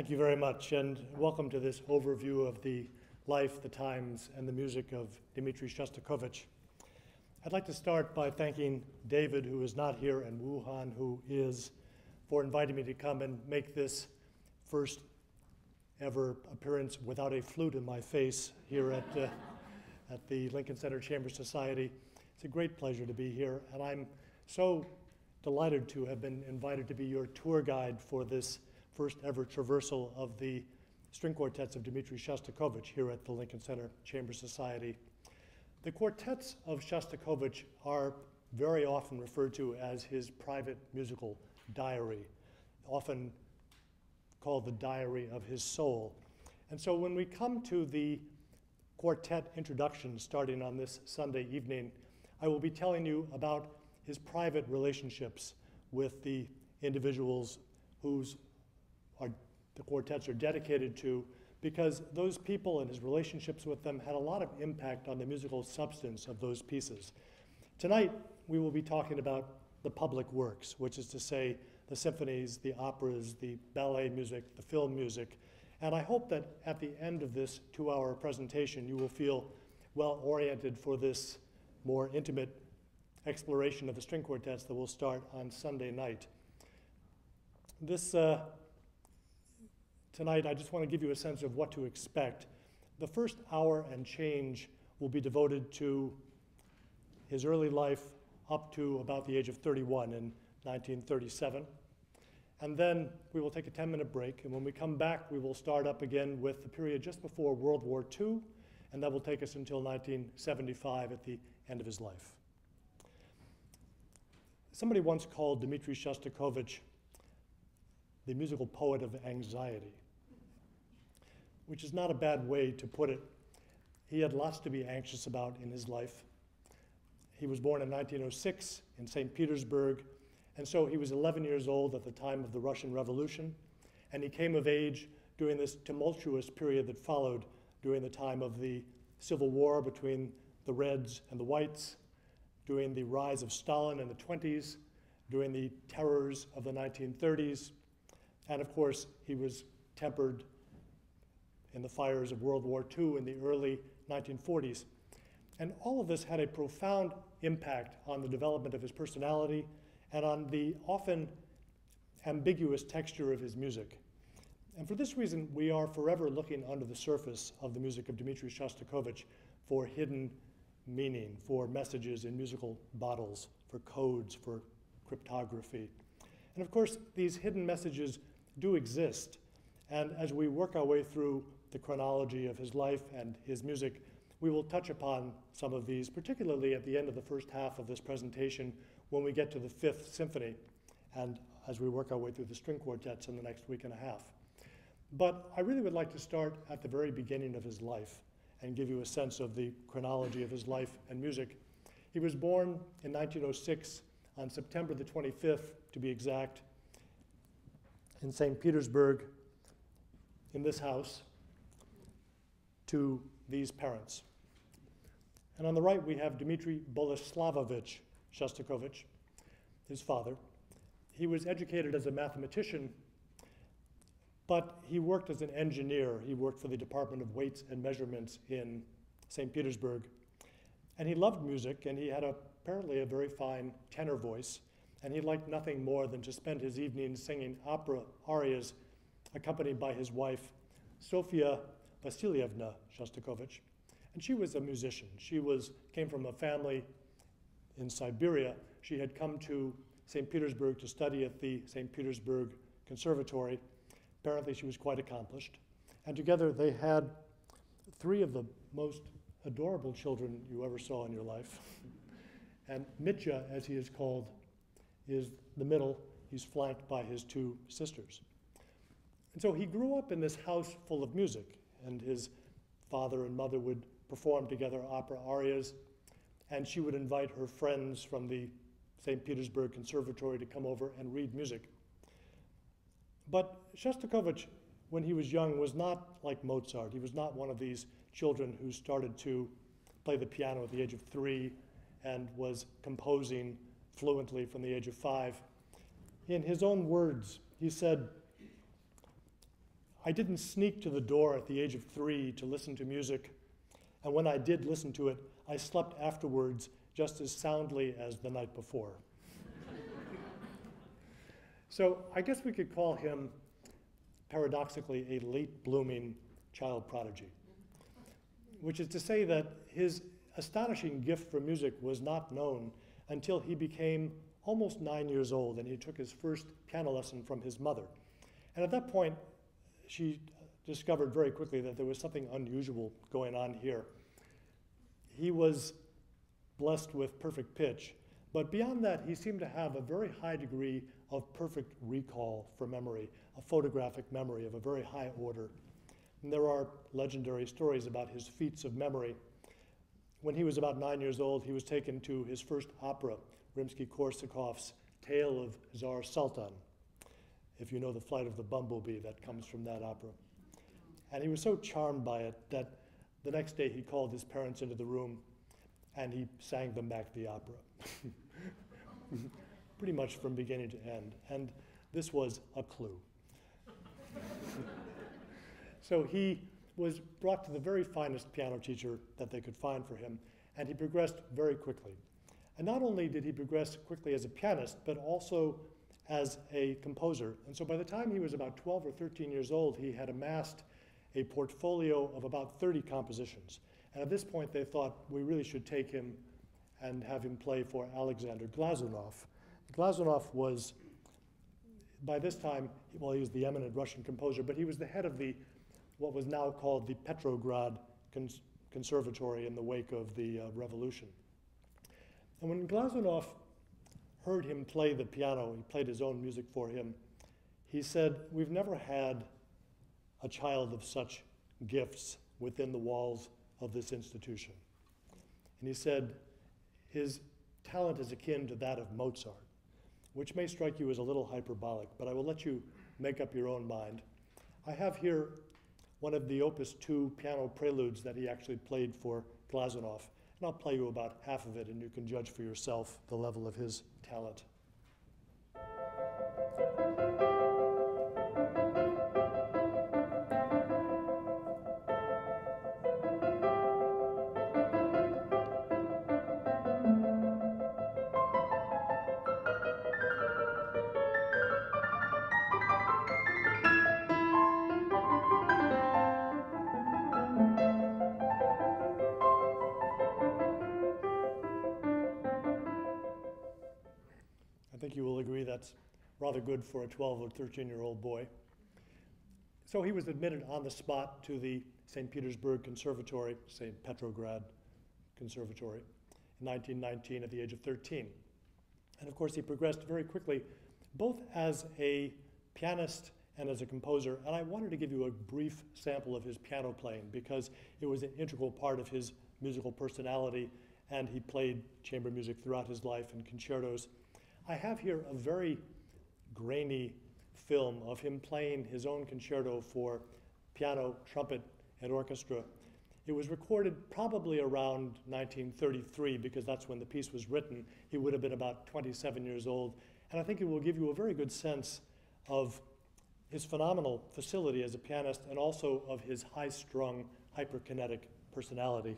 Thank you very much, and welcome to this overview of the life, the times, and the music of Dmitri Shostakovich. I'd like to start by thanking David, who is not here, and Wu Han, who is, for inviting me to come and make this first ever appearance without a flute in my face here at, uh, at the Lincoln Center Chamber Society. It's a great pleasure to be here, and I'm so delighted to have been invited to be your tour guide for this first ever traversal of the string quartets of Dmitri Shostakovich here at the Lincoln Center Chamber Society. The quartets of Shostakovich are very often referred to as his private musical diary, often called the diary of his soul. And so when we come to the quartet introduction starting on this Sunday evening, I will be telling you about his private relationships with the individuals whose the quartets are dedicated to because those people and his relationships with them had a lot of impact on the musical substance of those pieces. Tonight, we will be talking about the public works, which is to say the symphonies, the operas, the ballet music, the film music. And I hope that at the end of this two hour presentation, you will feel well oriented for this more intimate exploration of the string quartets that will start on Sunday night. This uh, tonight, I just want to give you a sense of what to expect. The first hour and change will be devoted to his early life up to about the age of 31 in 1937. And then we will take a 10 minute break. And when we come back, we will start up again with the period just before World War II. And that will take us until 1975 at the end of his life. Somebody once called Dmitri Shostakovich the musical poet of anxiety, which is not a bad way to put it. He had lots to be anxious about in his life. He was born in 1906 in St. Petersburg, and so he was 11 years old at the time of the Russian Revolution, and he came of age during this tumultuous period that followed during the time of the civil war between the Reds and the Whites, during the rise of Stalin in the 20s, during the terrors of the 1930s, and of course, he was tempered in the fires of World War II in the early 1940s. And all of this had a profound impact on the development of his personality and on the often ambiguous texture of his music. And for this reason, we are forever looking under the surface of the music of Dmitri Shostakovich for hidden meaning, for messages in musical bottles, for codes, for cryptography. And of course, these hidden messages do exist. And as we work our way through the chronology of his life and his music, we will touch upon some of these, particularly at the end of the first half of this presentation when we get to the Fifth Symphony and as we work our way through the string quartets in the next week and a half. But I really would like to start at the very beginning of his life and give you a sense of the chronology of his life and music. He was born in 1906 on September the 25th, to be exact, in St. Petersburg in this house to these parents. And on the right, we have Dmitry Boleslavovich Shostakovich, his father. He was educated as a mathematician, but he worked as an engineer. He worked for the Department of Weights and Measurements in St. Petersburg. And he loved music, and he had a, apparently a very fine tenor voice and he liked nothing more than to spend his evenings singing opera arias accompanied by his wife, Sofia Vasilievna Shostakovich. And she was a musician. She was, came from a family in Siberia. She had come to St. Petersburg to study at the St. Petersburg Conservatory. Apparently, she was quite accomplished. And together, they had three of the most adorable children you ever saw in your life. and Mitya, as he is called, is the middle. He's flanked by his two sisters. And so he grew up in this house full of music, and his father and mother would perform together opera arias, and she would invite her friends from the St. Petersburg Conservatory to come over and read music. But Shostakovich, when he was young, was not like Mozart. He was not one of these children who started to play the piano at the age of three and was composing fluently from the age of five. In his own words, he said, I didn't sneak to the door at the age of three to listen to music, and when I did listen to it, I slept afterwards just as soundly as the night before. so I guess we could call him, paradoxically, a late blooming child prodigy, which is to say that his astonishing gift for music was not known until he became almost nine years old and he took his first piano lesson from his mother. And at that point, she discovered very quickly that there was something unusual going on here. He was blessed with perfect pitch, but beyond that, he seemed to have a very high degree of perfect recall for memory, a photographic memory of a very high order. And there are legendary stories about his feats of memory. When he was about nine years old, he was taken to his first opera, Rimsky-Korsakov's Tale of Tsar Sultan, if you know the flight of the bumblebee that comes from that opera. And he was so charmed by it that the next day he called his parents into the room and he sang them back the opera. Pretty much from beginning to end. And this was a clue. so he was brought to the very finest piano teacher that they could find for him, and he progressed very quickly. And not only did he progress quickly as a pianist, but also as a composer. And so by the time he was about 12 or 13 years old, he had amassed a portfolio of about 30 compositions. And at this point, they thought we really should take him and have him play for Alexander Glazunov. Glazunov was, by this time, well, he was the eminent Russian composer, but he was the head of the, what was now called the Petrograd Cons Conservatory in the wake of the uh, revolution. And when Glazunov heard him play the piano, he played his own music for him, he said, We've never had a child of such gifts within the walls of this institution. And he said, His talent is akin to that of Mozart, which may strike you as a little hyperbolic, but I will let you make up your own mind. I have here one of the Opus 2 piano preludes that he actually played for Glazunov. And I'll play you about half of it, and you can judge for yourself the level of his talent. Rather good for a 12 or 13 year old boy. So he was admitted on the spot to the St. Petersburg Conservatory, St. Petrograd Conservatory, in 1919 at the age of 13. And of course, he progressed very quickly, both as a pianist and as a composer. And I wanted to give you a brief sample of his piano playing because it was an integral part of his musical personality, and he played chamber music throughout his life and concertos. I have here a very grainy film of him playing his own concerto for piano, trumpet, and orchestra. It was recorded probably around 1933 because that's when the piece was written. He would have been about 27 years old. And I think it will give you a very good sense of his phenomenal facility as a pianist and also of his high strung, hyperkinetic personality.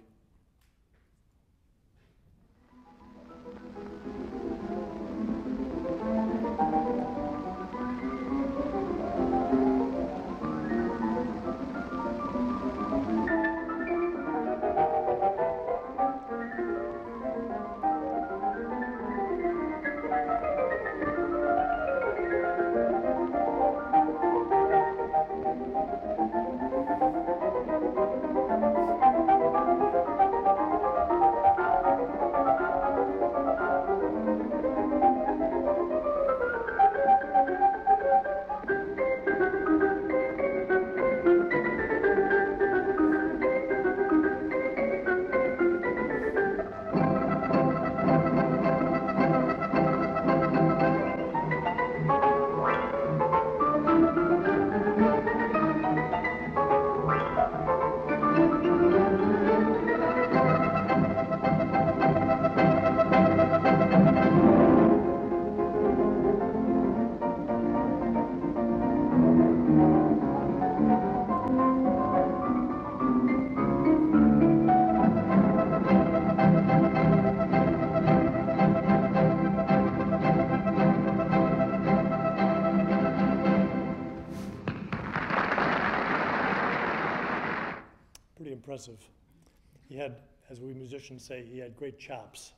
Musicians say, he had great chops,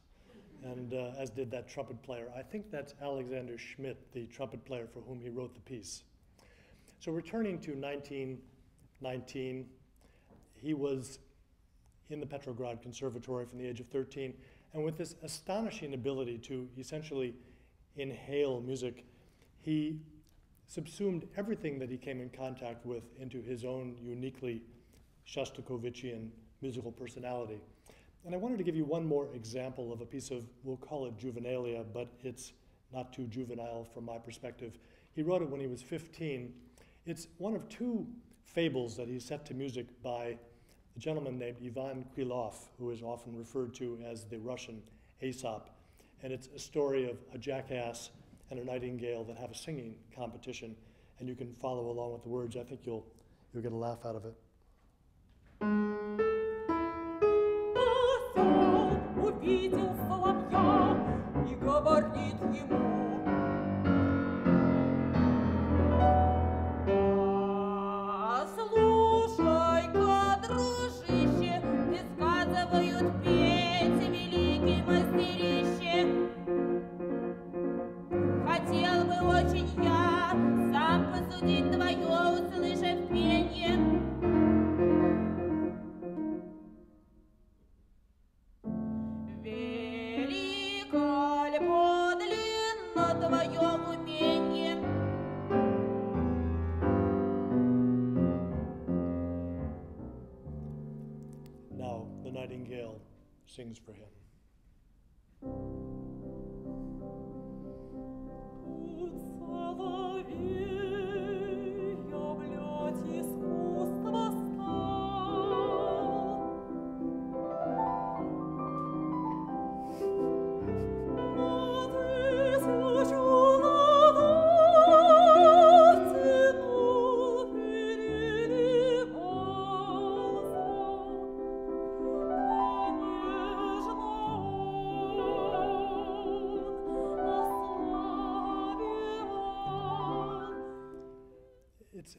and uh, as did that trumpet player. I think that's Alexander Schmidt, the trumpet player for whom he wrote the piece. So returning to 1919, he was in the Petrograd Conservatory from the age of 13, and with this astonishing ability to essentially inhale music, he subsumed everything that he came in contact with into his own uniquely Shostakovichian musical personality. And I wanted to give you one more example of a piece of, we'll call it juvenilia, but it's not too juvenile from my perspective. He wrote it when he was 15. It's one of two fables that he set to music by a gentleman named Ivan Krylov, who is often referred to as the Russian Aesop. And it's a story of a jackass and a nightingale that have a singing competition. And you can follow along with the words. I think you'll, you'll get a laugh out of it. Увидел соловья и говорит ему,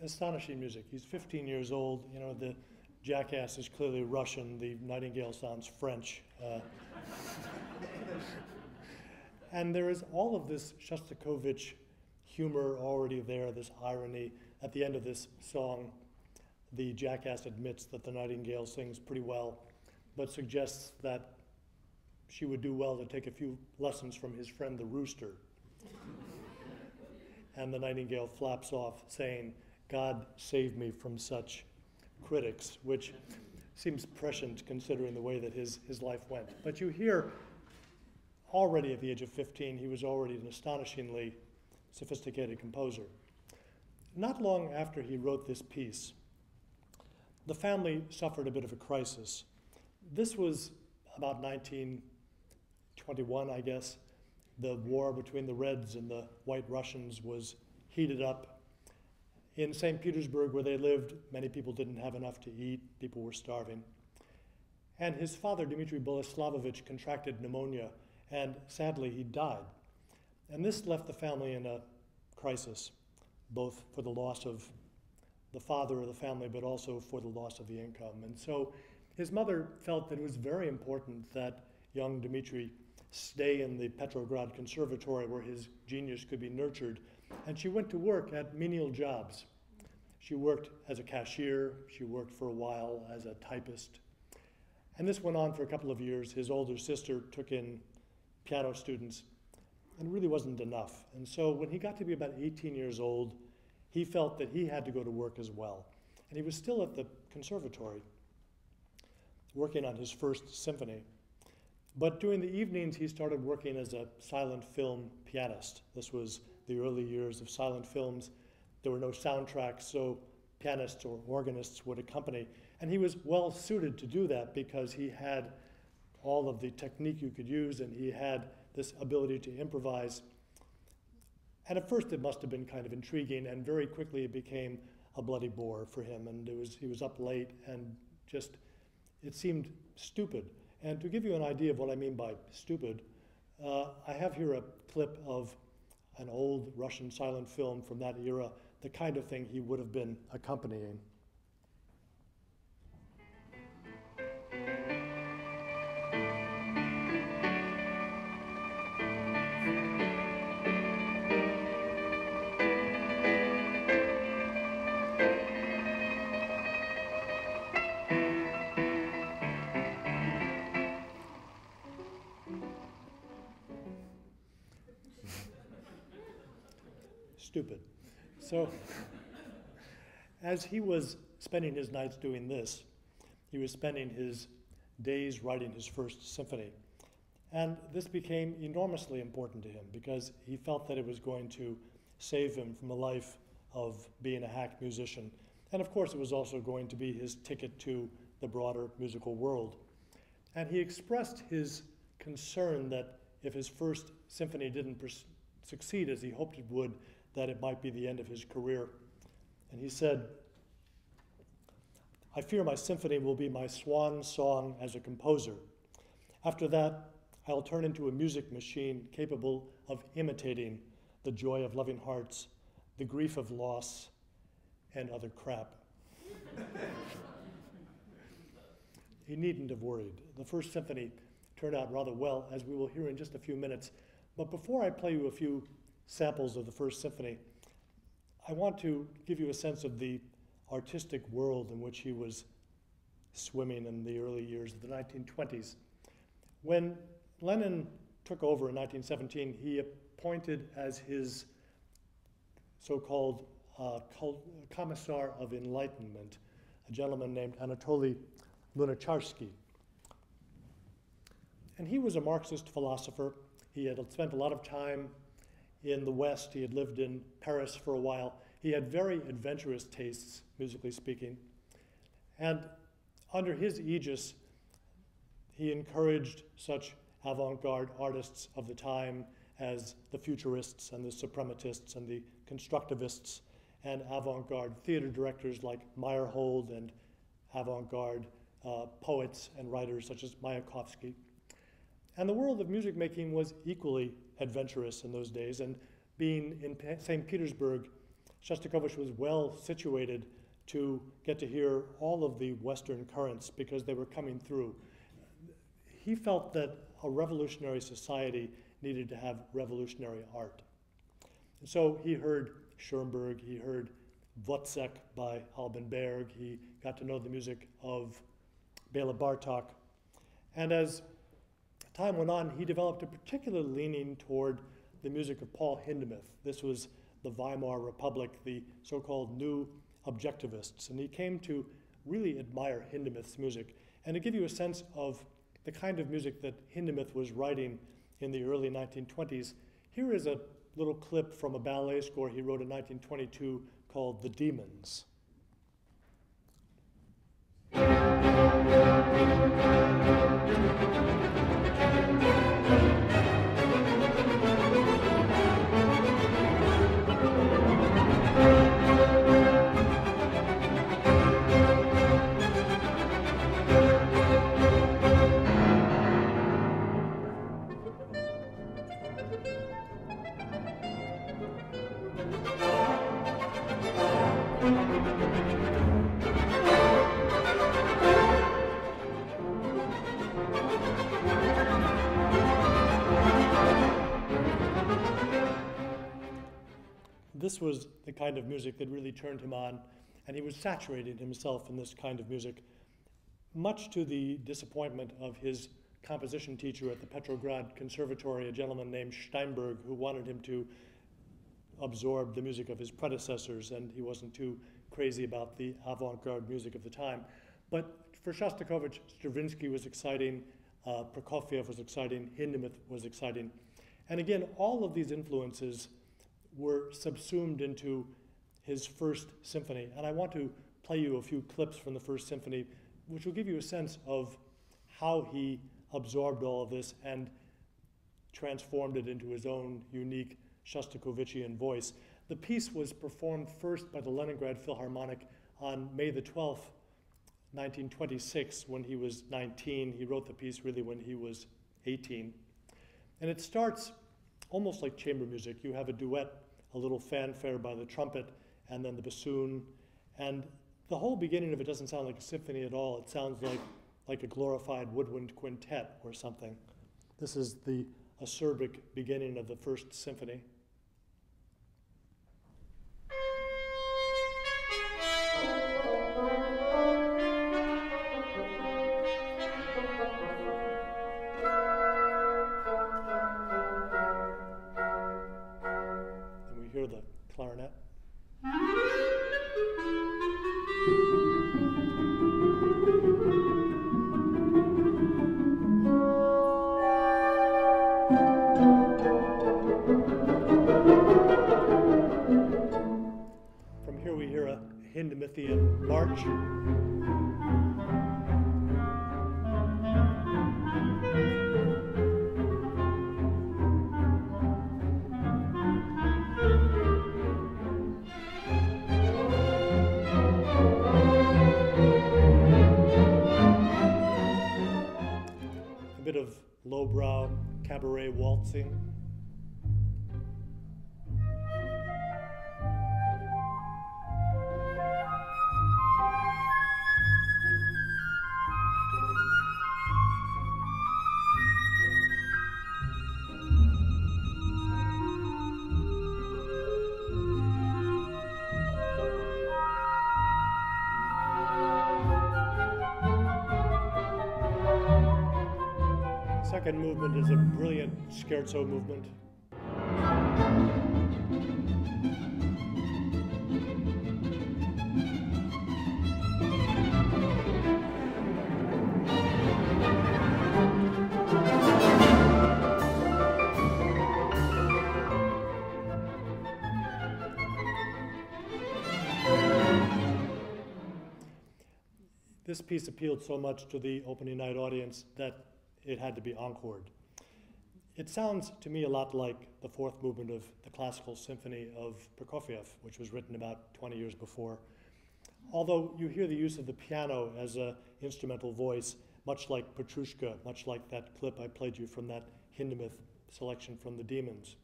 astonishing music. He's 15 years old. You know, the jackass is clearly Russian. The nightingale sounds French. Uh, and there is all of this Shostakovich humor already there, this irony. At the end of this song, the jackass admits that the nightingale sings pretty well, but suggests that she would do well to take a few lessons from his friend the rooster. and the nightingale flaps off, saying, God save me from such critics, which seems prescient considering the way that his, his life went. But you hear already at the age of 15, he was already an astonishingly sophisticated composer. Not long after he wrote this piece, the family suffered a bit of a crisis. This was about 1921, I guess. The war between the Reds and the White Russians was heated up. In St. Petersburg, where they lived, many people didn't have enough to eat, people were starving. And his father, Dmitry Boleslavovich, contracted pneumonia, and sadly, he died. And this left the family in a crisis, both for the loss of the father of the family, but also for the loss of the income. And so his mother felt that it was very important that young Dmitry stay in the Petrograd Conservatory where his genius could be nurtured. And she went to work at menial jobs. She worked as a cashier, she worked for a while as a typist. And this went on for a couple of years. His older sister took in piano students, and it really wasn't enough. And so when he got to be about 18 years old, he felt that he had to go to work as well. And he was still at the conservatory working on his first symphony. But during the evenings, he started working as a silent film pianist. This was the early years of silent films. There were no soundtracks, so pianists or organists would accompany. And he was well suited to do that because he had all of the technique you could use and he had this ability to improvise. And at first, it must have been kind of intriguing, and very quickly, it became a bloody bore for him. And it was, he was up late and just, it seemed stupid. And to give you an idea of what I mean by stupid, uh, I have here a clip of an old Russian silent film from that era, the kind of thing he would have been accompanying. Stupid. So, as he was spending his nights doing this, he was spending his days writing his first symphony. And this became enormously important to him because he felt that it was going to save him from a life of being a hack musician. And of course, it was also going to be his ticket to the broader musical world. And he expressed his concern that if his first symphony didn't succeed as he hoped it would, that it might be the end of his career. And he said, I fear my symphony will be my swan song as a composer. After that, I'll turn into a music machine capable of imitating the joy of loving hearts, the grief of loss, and other crap. he needn't have worried. The first symphony turned out rather well, as we will hear in just a few minutes. But before I play you a few samples of the first symphony, I want to give you a sense of the artistic world in which he was swimming in the early years of the 1920s. When Lenin took over in 1917, he appointed as his so called uh, Commissar of Enlightenment a gentleman named Anatoly Lunacharsky. And he was a Marxist philosopher. He had spent a lot of time in the West. He had lived in Paris for a while. He had very adventurous tastes, musically speaking. And under his aegis, he encouraged such avant garde artists of the time as the futurists and the suprematists and the constructivists and avant garde theater directors like Meyerhold and avant garde uh, poets and writers such as Mayakovsky. And the world of music making was equally adventurous in those days. And being in St. Petersburg, Shostakovich was well situated to get to hear all of the Western currents because they were coming through. He felt that a revolutionary society needed to have revolutionary art. And so he heard Schoenberg, he heard Wozzeck by Alban Berg, he got to know the music of Bela Bartok. And as time went on, he developed a particular leaning toward the music of Paul Hindemith. This was the Weimar Republic, the so called new objectivists. And he came to really admire Hindemith's music. And to give you a sense of the kind of music that Hindemith was writing in the early 1920s, here is a little clip from a ballet score he wrote in 1922 called The Demons. This was the kind of music that really turned him on, and he was saturating himself in this kind of music, much to the disappointment of his composition teacher at the Petrograd Conservatory, a gentleman named Steinberg, who wanted him to absorb the music of his predecessors, and he wasn't too crazy about the avant garde music of the time. But for Shostakovich, Stravinsky was exciting, uh, Prokofiev was exciting, Hindemith was exciting. And again, all of these influences were subsumed into his first symphony. And I want to play you a few clips from the first symphony, which will give you a sense of how he absorbed all of this and transformed it into his own unique Shostakovichian voice. The piece was performed first by the Leningrad Philharmonic on May the 12th, 1926, when he was 19. He wrote the piece really when he was 18. And it starts almost like chamber music. You have a duet a little fanfare by the trumpet, and then the bassoon. And the whole beginning of it doesn't sound like a symphony at all. It sounds like, like a glorified woodwind quintet or something. This is the acerbic beginning of the first symphony. Scherzo movement. This piece appealed so much to the opening night audience that it had to be encored. It sounds to me a lot like the fourth movement of the classical symphony of Prokofiev, which was written about 20 years before. Although you hear the use of the piano as an instrumental voice, much like Petrushka, much like that clip I played you from that Hindemith selection from the Demons.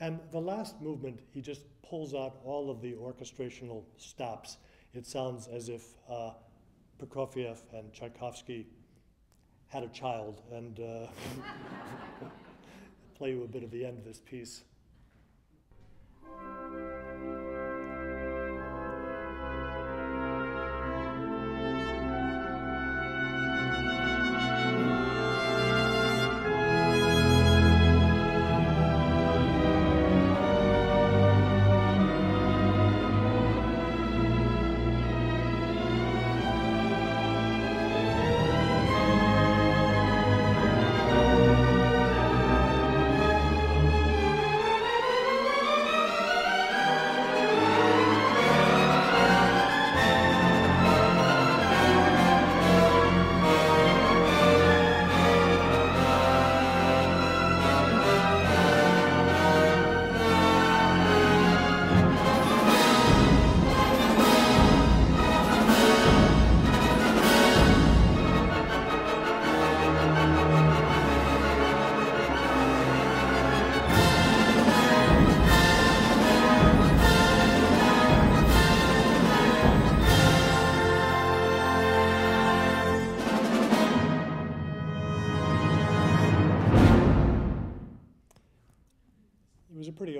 And the last movement, he just pulls out all of the orchestrational stops. It sounds as if uh, Prokofiev and Tchaikovsky had a child and uh, play you a bit of the end of this piece.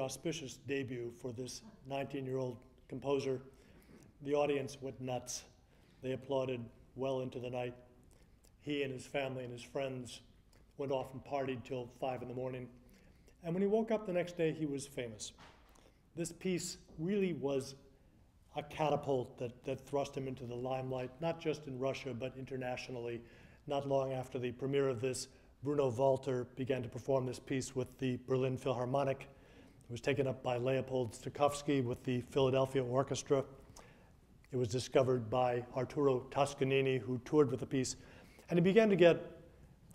Auspicious debut for this 19 year old composer. The audience went nuts. They applauded well into the night. He and his family and his friends went off and partied till 5 in the morning. And when he woke up the next day, he was famous. This piece really was a catapult that, that thrust him into the limelight, not just in Russia, but internationally. Not long after the premiere of this, Bruno Walter began to perform this piece with the Berlin Philharmonic. It was taken up by Leopold Stokowski with the Philadelphia Orchestra. It was discovered by Arturo Toscanini, who toured with the piece. And he began to get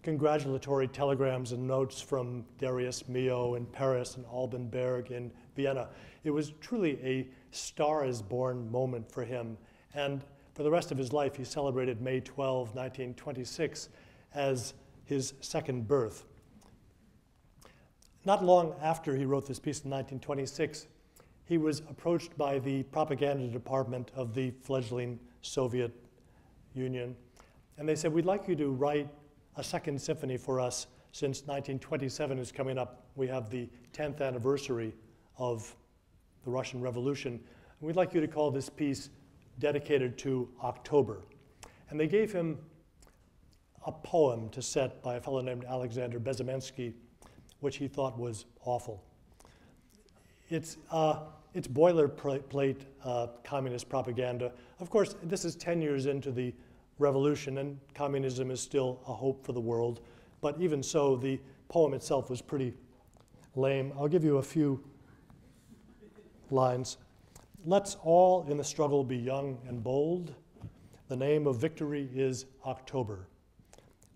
congratulatory telegrams and notes from Darius Milhaud in Paris and Alban Berg in Vienna. It was truly a star is born moment for him. And for the rest of his life, he celebrated May 12, 1926, as his second birth. Not long after he wrote this piece in 1926, he was approached by the propaganda department of the fledgling Soviet Union. And they said, We'd like you to write a second symphony for us since 1927 is coming up. We have the 10th anniversary of the Russian Revolution. And we'd like you to call this piece dedicated to October. And they gave him a poem to set by a fellow named Alexander Bezymensky, which he thought was awful. It's, uh, it's boilerplate uh, communist propaganda. Of course, this is 10 years into the revolution, and communism is still a hope for the world. But even so, the poem itself was pretty lame. I'll give you a few lines. Let's all in the struggle be young and bold. The name of victory is October.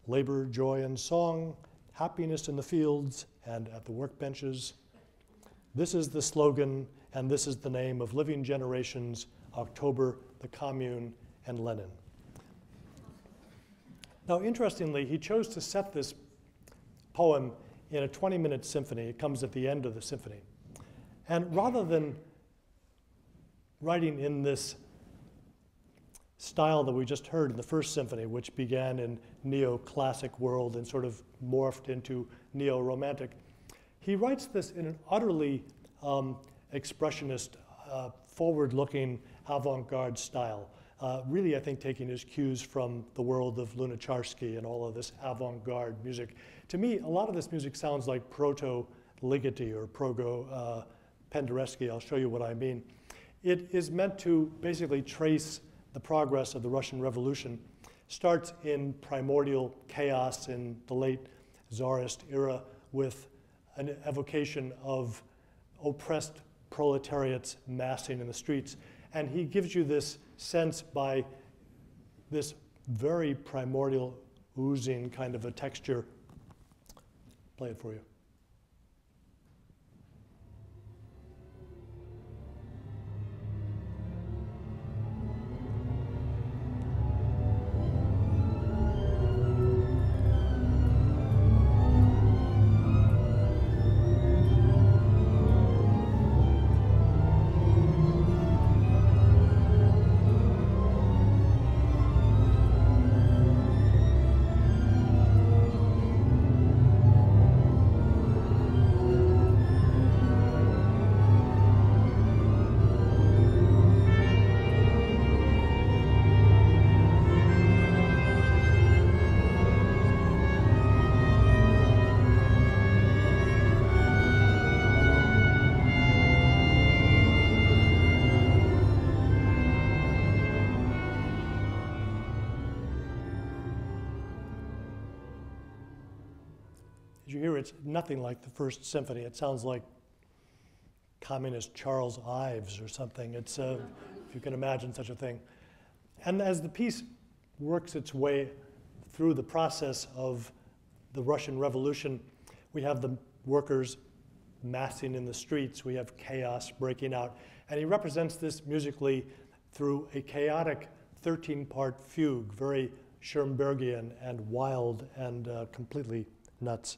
Labor, joy, and song, happiness in the fields and at the workbenches. This is the slogan, and this is the name of Living Generations, October, the Commune, and Lenin. Now, interestingly, he chose to set this poem in a 20 minute symphony. It comes at the end of the symphony. And rather than writing in this style that we just heard in the first symphony, which began in neoclassic world and sort of morphed into neo-romantic, he writes this in an utterly um, expressionist, uh, forward-looking, avant-garde style. Uh, really, I think, taking his cues from the world of Lunacharsky and all of this avant-garde music. To me, a lot of this music sounds like proto-Ligeti or proto uh, Penderecki. I'll show you what I mean. It is meant to basically trace the progress of the Russian Revolution. Starts in primordial chaos in the late Tsarist era with an evocation of oppressed proletariats massing in the streets. And he gives you this sense by this very primordial oozing kind of a texture. Play it for you. It's nothing like the first symphony. It sounds like communist Charles Ives or something. It's, uh, if you can imagine such a thing. And as the piece works its way through the process of the Russian Revolution, we have the workers massing in the streets, we have chaos breaking out. And he represents this musically through a chaotic 13 part fugue, very Schoenbergian and wild and uh, completely nuts.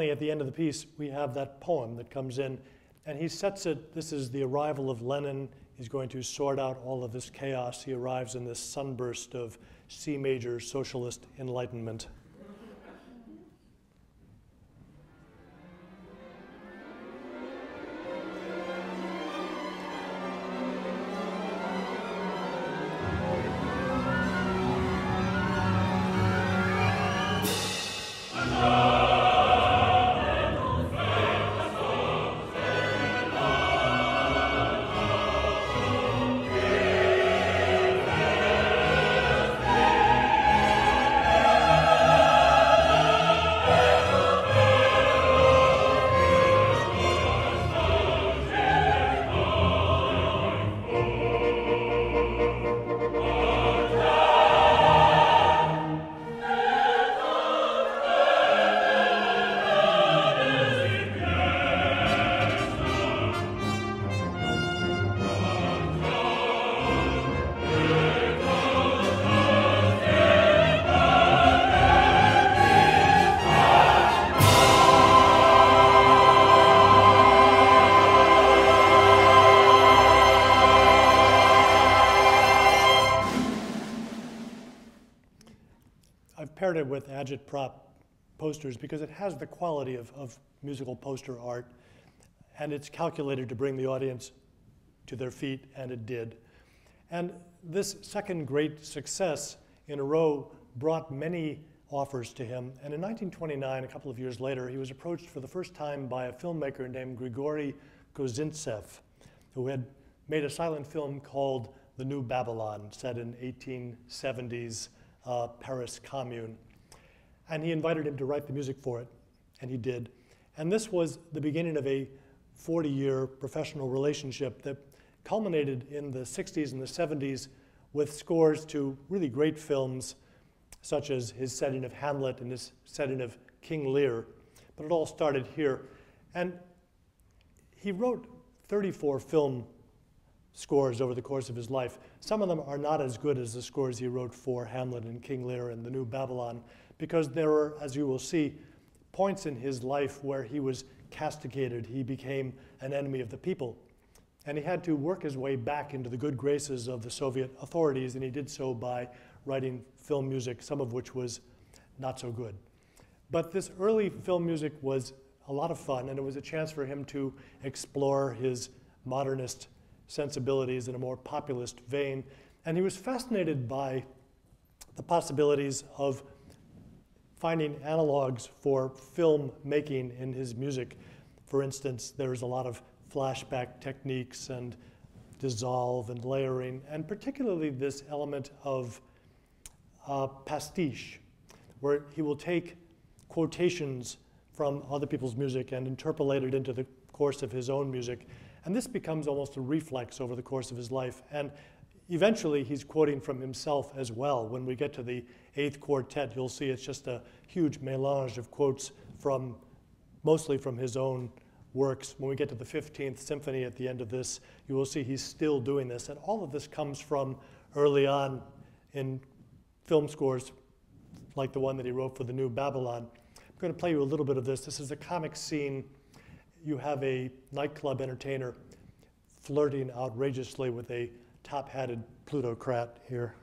Finally, at the end of the piece, we have that poem that comes in, and he sets it. This is the arrival of Lenin. He's going to sort out all of this chaos. He arrives in this sunburst of C major socialist enlightenment. It with agitprop posters because it has the quality of, of musical poster art and it's calculated to bring the audience to their feet, and it did. And this second great success in a row brought many offers to him. And in 1929, a couple of years later, he was approached for the first time by a filmmaker named Grigory Kozintsev, who had made a silent film called The New Babylon, set in 1870s uh, Paris Commune. And he invited him to write the music for it, and he did. And this was the beginning of a 40 year professional relationship that culminated in the 60s and the 70s with scores to really great films such as his setting of Hamlet and his setting of King Lear. But it all started here. And he wrote 34 film scores over the course of his life. Some of them are not as good as the scores he wrote for Hamlet and King Lear and The New Babylon, because there are, as you will see, points in his life where he was castigated. He became an enemy of the people. And he had to work his way back into the good graces of the Soviet authorities, and he did so by writing film music, some of which was not so good. But this early film music was a lot of fun, and it was a chance for him to explore his modernist sensibilities in a more populist vein. And he was fascinated by the possibilities of finding analogs for film making in his music. For instance, there's a lot of flashback techniques and dissolve and layering, and particularly this element of uh, pastiche, where he will take quotations from other people's music and interpolate it into the course of his own music. And this becomes almost a reflex over the course of his life. And eventually, he's quoting from himself as well. When we get to the eighth quartet, you'll see it's just a huge melange of quotes from mostly from his own works. When we get to the 15th symphony at the end of this, you will see he's still doing this. And all of this comes from early on in film scores like the one that he wrote for the new Babylon. I'm going to play you a little bit of this. This is a comic scene. You have a nightclub entertainer flirting outrageously with a top hatted plutocrat here.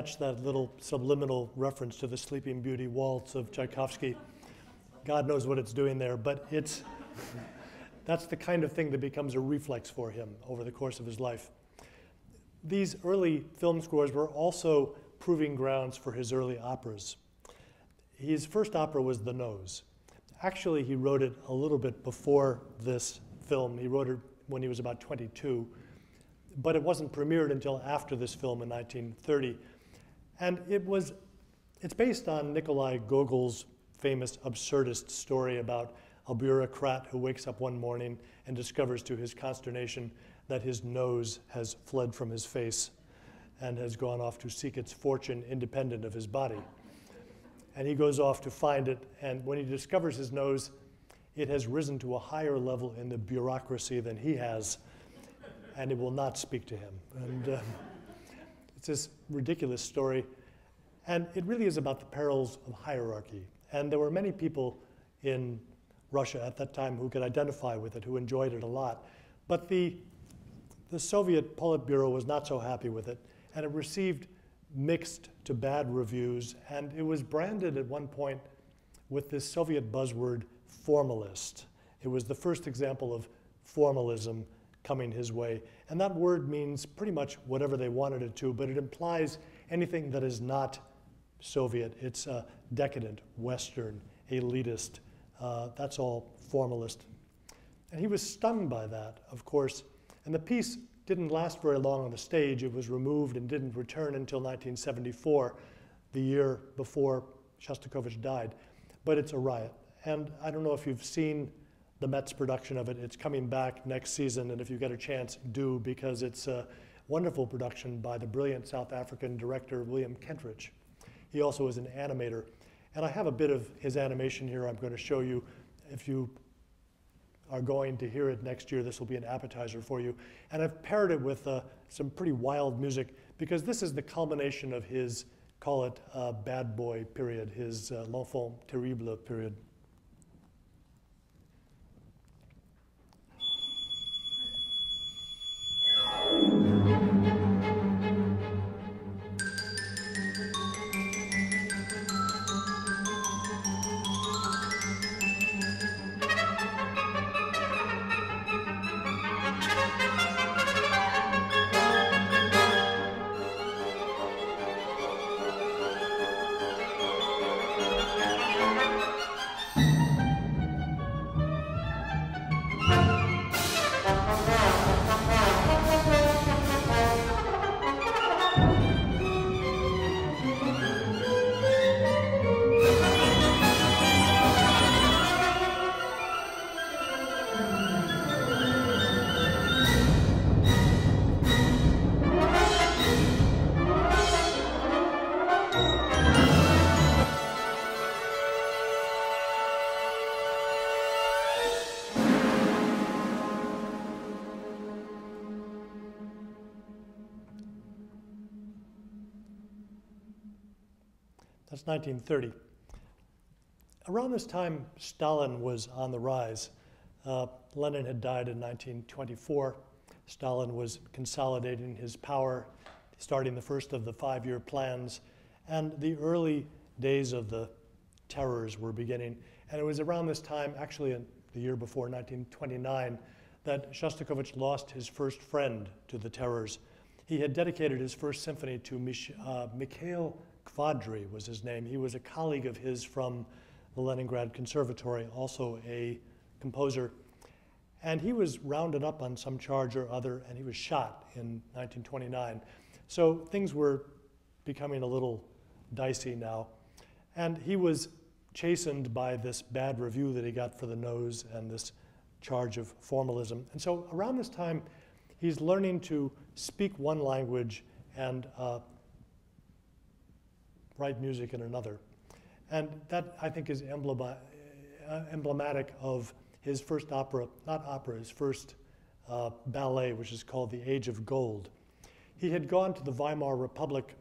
Catch that little subliminal reference to the Sleeping Beauty waltz of Tchaikovsky. God knows what it's doing there, but it's that's the kind of thing that becomes a reflex for him over the course of his life. These early film scores were also proving grounds for his early operas. His first opera was The Nose. Actually, he wrote it a little bit before this film. He wrote it when he was about 22 but it wasn't premiered until after this film in 1930. And it was, it's based on Nikolai Gogol's famous absurdist story about a bureaucrat who wakes up one morning and discovers to his consternation that his nose has fled from his face and has gone off to seek its fortune independent of his body. And he goes off to find it, and when he discovers his nose, it has risen to a higher level in the bureaucracy than he has and it will not speak to him. And uh, it's this ridiculous story. And it really is about the perils of hierarchy. And there were many people in Russia at that time who could identify with it, who enjoyed it a lot. But the, the Soviet Politburo was not so happy with it, and it received mixed to bad reviews, and it was branded at one point with this Soviet buzzword, formalist. It was the first example of formalism coming his way. And that word means pretty much whatever they wanted it to, but it implies anything that is not Soviet. It's decadent, Western, elitist. Uh, that's all formalist. And he was stung by that, of course. And the piece didn't last very long on the stage. It was removed and didn't return until 1974, the year before Shostakovich died. But it's a riot. And I don't know if you've seen the Met's production of it. It's coming back next season, and if you get a chance, do, because it's a wonderful production by the brilliant South African director William Kentridge. He also is an animator. And I have a bit of his animation here I'm going to show you. If you are going to hear it next year, this will be an appetizer for you. And I've paired it with uh, some pretty wild music because this is the culmination of his, call it, uh, bad boy period, his uh, l'enfant terrible period. 1930. Around this time, Stalin was on the rise. Uh, Lenin had died in 1924. Stalin was consolidating his power, starting the first of the five year plans, and the early days of the terrors were beginning. And it was around this time, actually the year before, 1929, that Shostakovich lost his first friend to the terrors. He had dedicated his first symphony to Mich- uh, Mikhail Kvadri was his name. He was a colleague of his from the Leningrad Conservatory, also a composer. And he was rounded up on some charge or other, and he was shot in 1929. So things were becoming a little dicey now. And he was chastened by this bad review that he got for the nose and this charge of formalism. And so around this time, he's learning to speak one language and uh, write music in another. And that, I think, is uh, emblematic of his first opera, not opera, his first uh, ballet, which is called The Age of Gold. He had gone to the Weimar Republic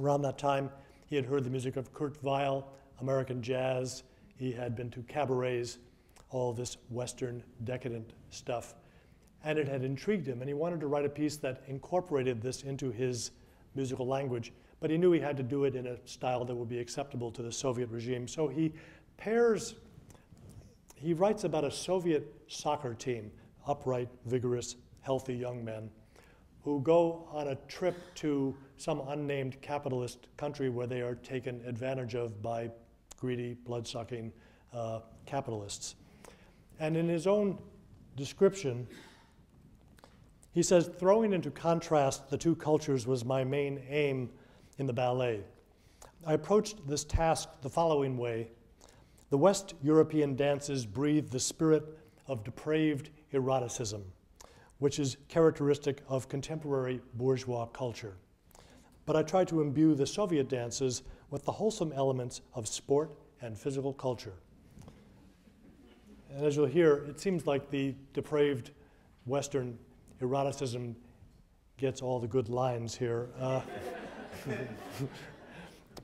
around that time. He had heard the music of Kurt Weill, American jazz. He had been to cabarets, all this Western decadent stuff. And it had intrigued him, and he wanted to write a piece that incorporated this into his musical language but he knew he had to do it in a style that would be acceptable to the Soviet regime. So he pairs, he writes about a Soviet soccer team, upright, vigorous, healthy young men, who go on a trip to some unnamed capitalist country where they are taken advantage of by greedy, blood sucking uh, capitalists. And in his own description, he says, throwing into contrast the two cultures was my main aim in the ballet. I approached this task the following way. The West European dances breathe the spirit of depraved eroticism, which is characteristic of contemporary bourgeois culture. But I tried to imbue the Soviet dances with the wholesome elements of sport and physical culture. And as you'll hear, it seems like the depraved Western eroticism gets all the good lines here. Uh,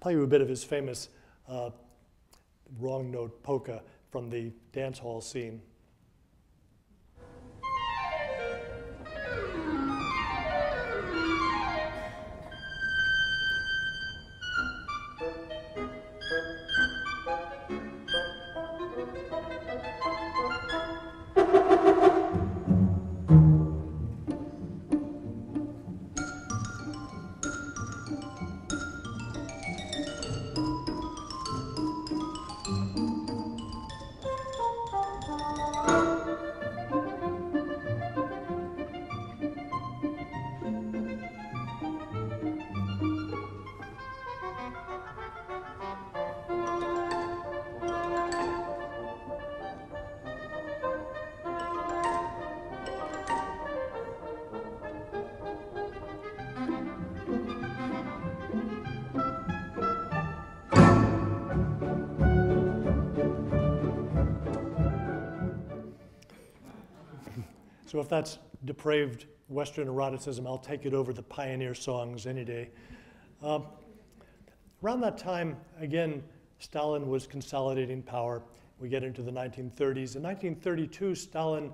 play you a bit of his famous uh, wrong note polka from the dance hall scene. So if that's depraved Western eroticism, I'll take it over the pioneer songs any day. Um, around that time, again, Stalin was consolidating power. We get into the 1930s. In 1932, Stalin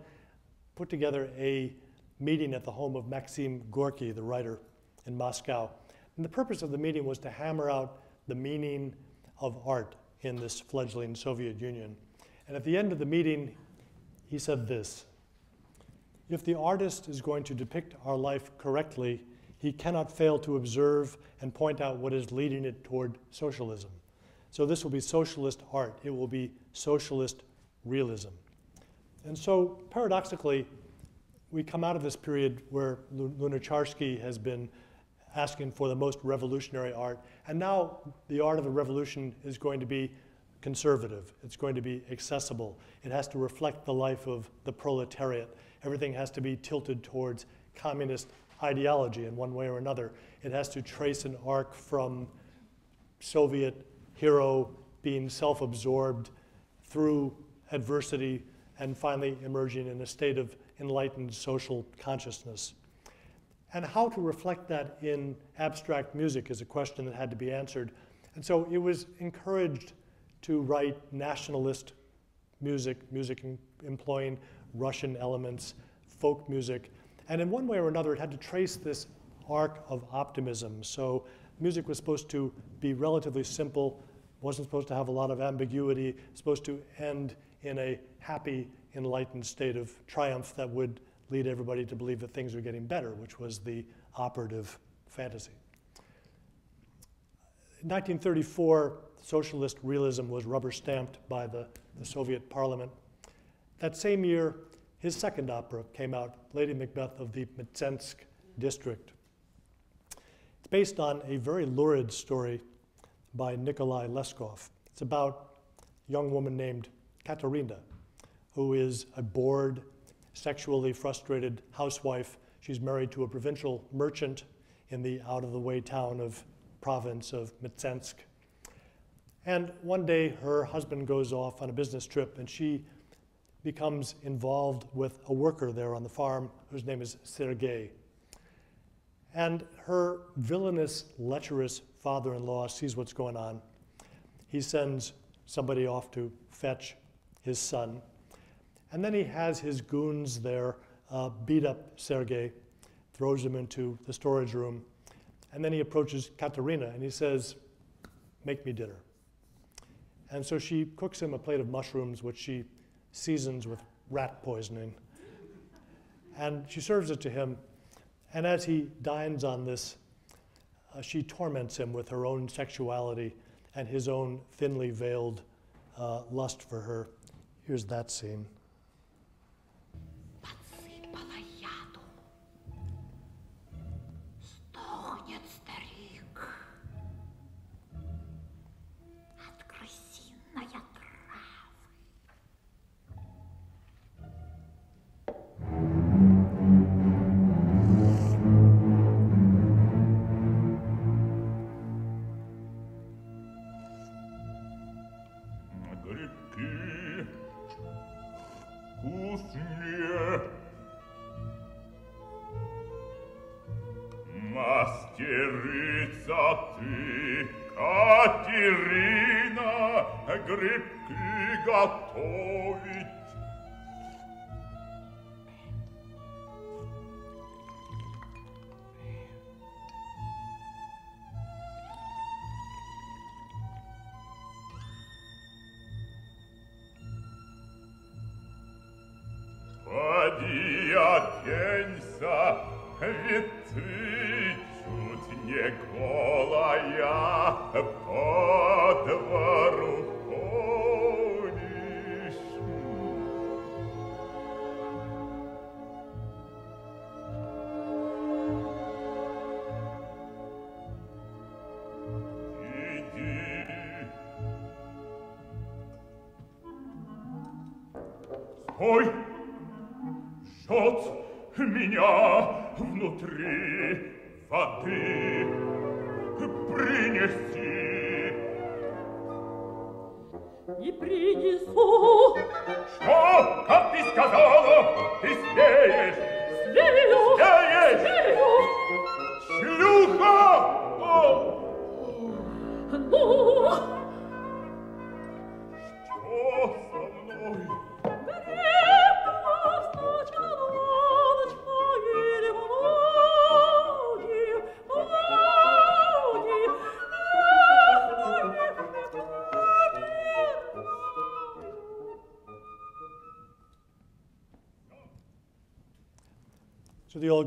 put together a meeting at the home of Maxim Gorky, the writer, in Moscow. And the purpose of the meeting was to hammer out the meaning of art in this fledgling Soviet Union. And at the end of the meeting, he said this If the artist is going to depict our life correctly, he cannot fail to observe and point out what is leading it toward socialism. So this will be socialist art, it will be socialist realism. And so, paradoxically, we come out of this period where Lunacharsky has been asking for the most revolutionary art, and now the art of the revolution is going to be conservative. It's going to be accessible. It has to reflect the life of the proletariat. Everything has to be tilted towards communist ideology in one way or another. It has to trace an arc from Soviet hero being self absorbed through adversity and finally emerging in a state of enlightened social consciousness. And how to reflect that in abstract music is a question that had to be answered. And so it was encouraged to write nationalist music, music employing Russian elements, folk music. And in one way or another, it had to trace this arc of optimism. So music was supposed to be relatively simple, wasn't supposed to have a lot of ambiguity, supposed to end in a happy, enlightened state of triumph that would lead everybody to believe that things were getting better, which was the operative fantasy. In 1934, socialist realism was rubber stamped by the, the Soviet parliament. That same year, his second opera came out, Lady Macbeth of the Mtsensk district. It's based on a very lurid story by Nikolai Leskov. It's about a young woman named Katerina, who is a bored, sexually frustrated housewife. She's married to a provincial merchant in the out of the way town of province of Mtsensk. And one day her husband goes off on a business trip and she becomes involved with a worker there on the farm whose name is Sergei. And her villainous, lecherous father in law sees what's going on. He sends somebody off to fetch his son. And then he has his goons there uh, beat up Sergei, throws him into the storage room. And then he approaches Katerina and he says, Make me dinner. And so she cooks him a plate of mushrooms, which she seasons with rat poisoning. And she serves it to him. And as he dines on this, uh, she torments him with her own sexuality and his own thinly veiled uh, lust for her. Here's that scene.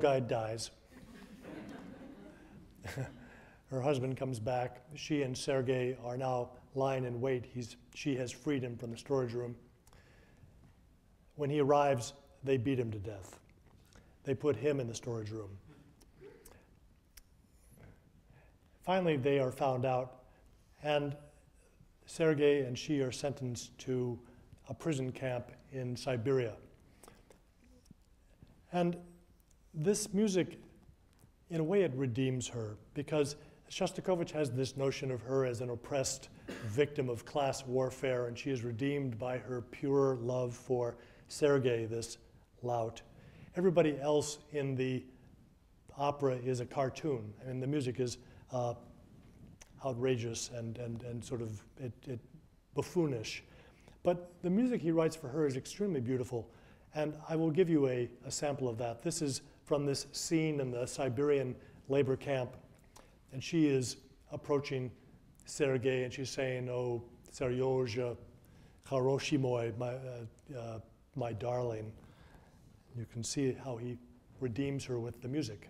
Guy dies. Her husband comes back. She and Sergei are now lying in wait. He's, she has freed him from the storage room. When he arrives, they beat him to death. They put him in the storage room. Finally, they are found out, and Sergei and she are sentenced to a prison camp in Siberia. And this music, in a way, it redeems her because Shostakovich has this notion of her as an oppressed victim of class warfare, and she is redeemed by her pure love for Sergei, this lout. Everybody else in the opera is a cartoon, and the music is uh, outrageous and, and, and sort of it, it buffoonish. But the music he writes for her is extremely beautiful, and I will give you a, a sample of that. This is from this scene in the Siberian labor camp. And she is approaching Sergei and she's saying, Oh, Seryozha, Karoshimoy, my, uh, uh, my darling. You can see how he redeems her with the music.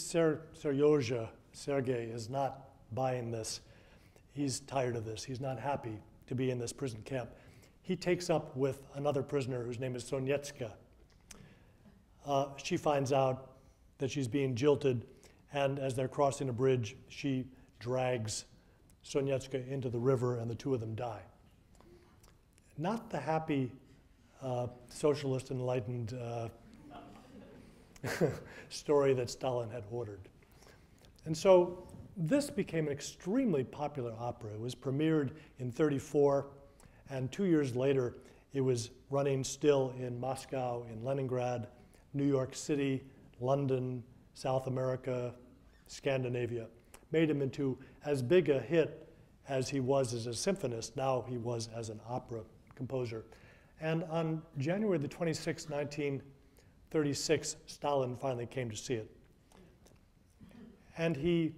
Ser- Seryozha, Sergei, is not buying this. He's tired of this. He's not happy to be in this prison camp. He takes up with another prisoner whose name is Sonietska. Uh, she finds out that she's being jilted, and as they're crossing a bridge, she drags Sonietska into the river, and the two of them die. Not the happy uh, socialist enlightened uh, story that Stalin had ordered. And so this became an extremely popular opera. It was premiered in 34, and two years later, it was running still in Moscow, in Leningrad, New York City, London, South America, Scandinavia. Made him into as big a hit as he was as a symphonist, now he was as an opera composer. And on January the 26th, 1936, Stalin finally came to see it. And he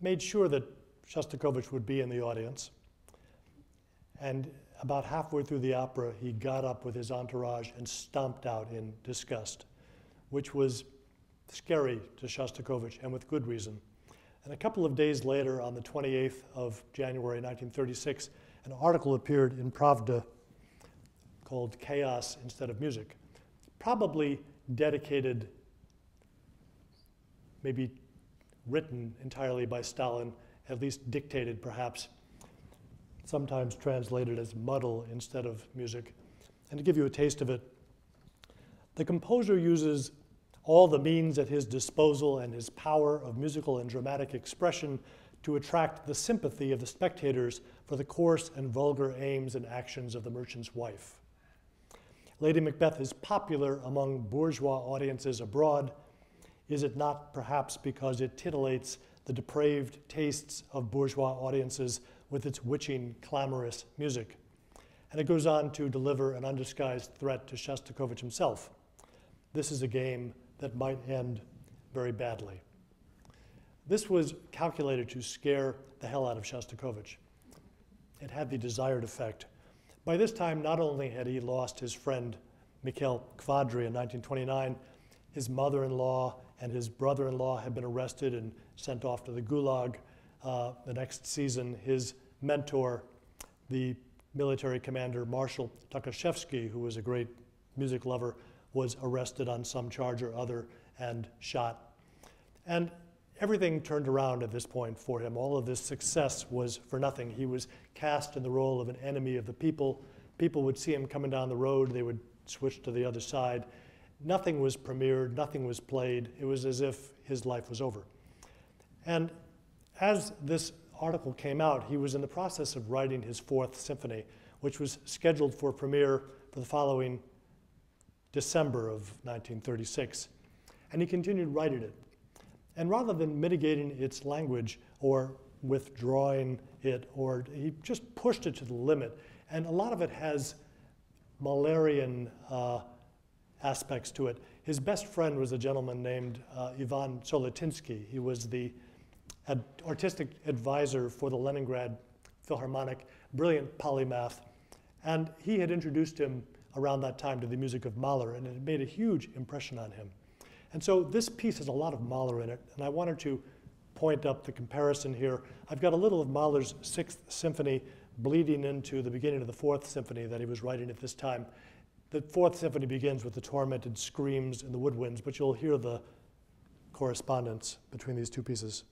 made sure that Shostakovich would be in the audience. And about halfway through the opera, he got up with his entourage and stomped out in disgust, which was scary to Shostakovich, and with good reason. And a couple of days later, on the 28th of January 1936, an article appeared in Pravda called Chaos Instead of Music, probably dedicated, maybe written entirely by Stalin, at least dictated perhaps, sometimes translated as muddle instead of music. And to give you a taste of it, the composer uses all the means at his disposal and his power of musical and dramatic expression to attract the sympathy of the spectators for the coarse and vulgar aims and actions of the merchant's wife. Lady Macbeth is popular among bourgeois audiences abroad. Is it not perhaps because it titillates the depraved tastes of bourgeois audiences with its witching, clamorous music? And it goes on to deliver an undisguised threat to Shostakovich himself. This is a game that might end very badly. This was calculated to scare the hell out of Shostakovich. It had the desired effect. By this time, not only had he lost his friend Mikhail Kvadri in 1929, his mother in law and his brother in law had been arrested and sent off to the Gulag. Uh, the next season, his mentor, the military commander Marshal Tukhachevsky, who was a great music lover, was arrested on some charge or other and shot. And everything turned around at this point for him. All of this success was for nothing. He was cast in the role of an enemy of the people. People would see him coming down the road, they would switch to the other side. Nothing was premiered, nothing was played. It was as if his life was over. And as this article came out, he was in the process of writing his fourth symphony, which was scheduled for premiere for the following December of 1936. And he continued writing it. And rather than mitigating its language or withdrawing it, or he just pushed it to the limit. And a lot of it has Mahlerian uh, aspects to it. His best friend was a gentleman named uh, Ivan Sollertinsky. He was the ad artistic advisor for the Leningrad Philharmonic, brilliant polymath. And he had introduced him around that time to the music of Mahler, and it made a huge impression on him. And so this piece has a lot of Mahler in it, and I wanted to point up the comparison here. I've got a little of Mahler's Sixth Symphony bleeding into the beginning of the Fourth Symphony that he was writing at this time. The Fourth Symphony begins with the tormented screams and the woodwinds, but you'll hear the correspondence between these two pieces.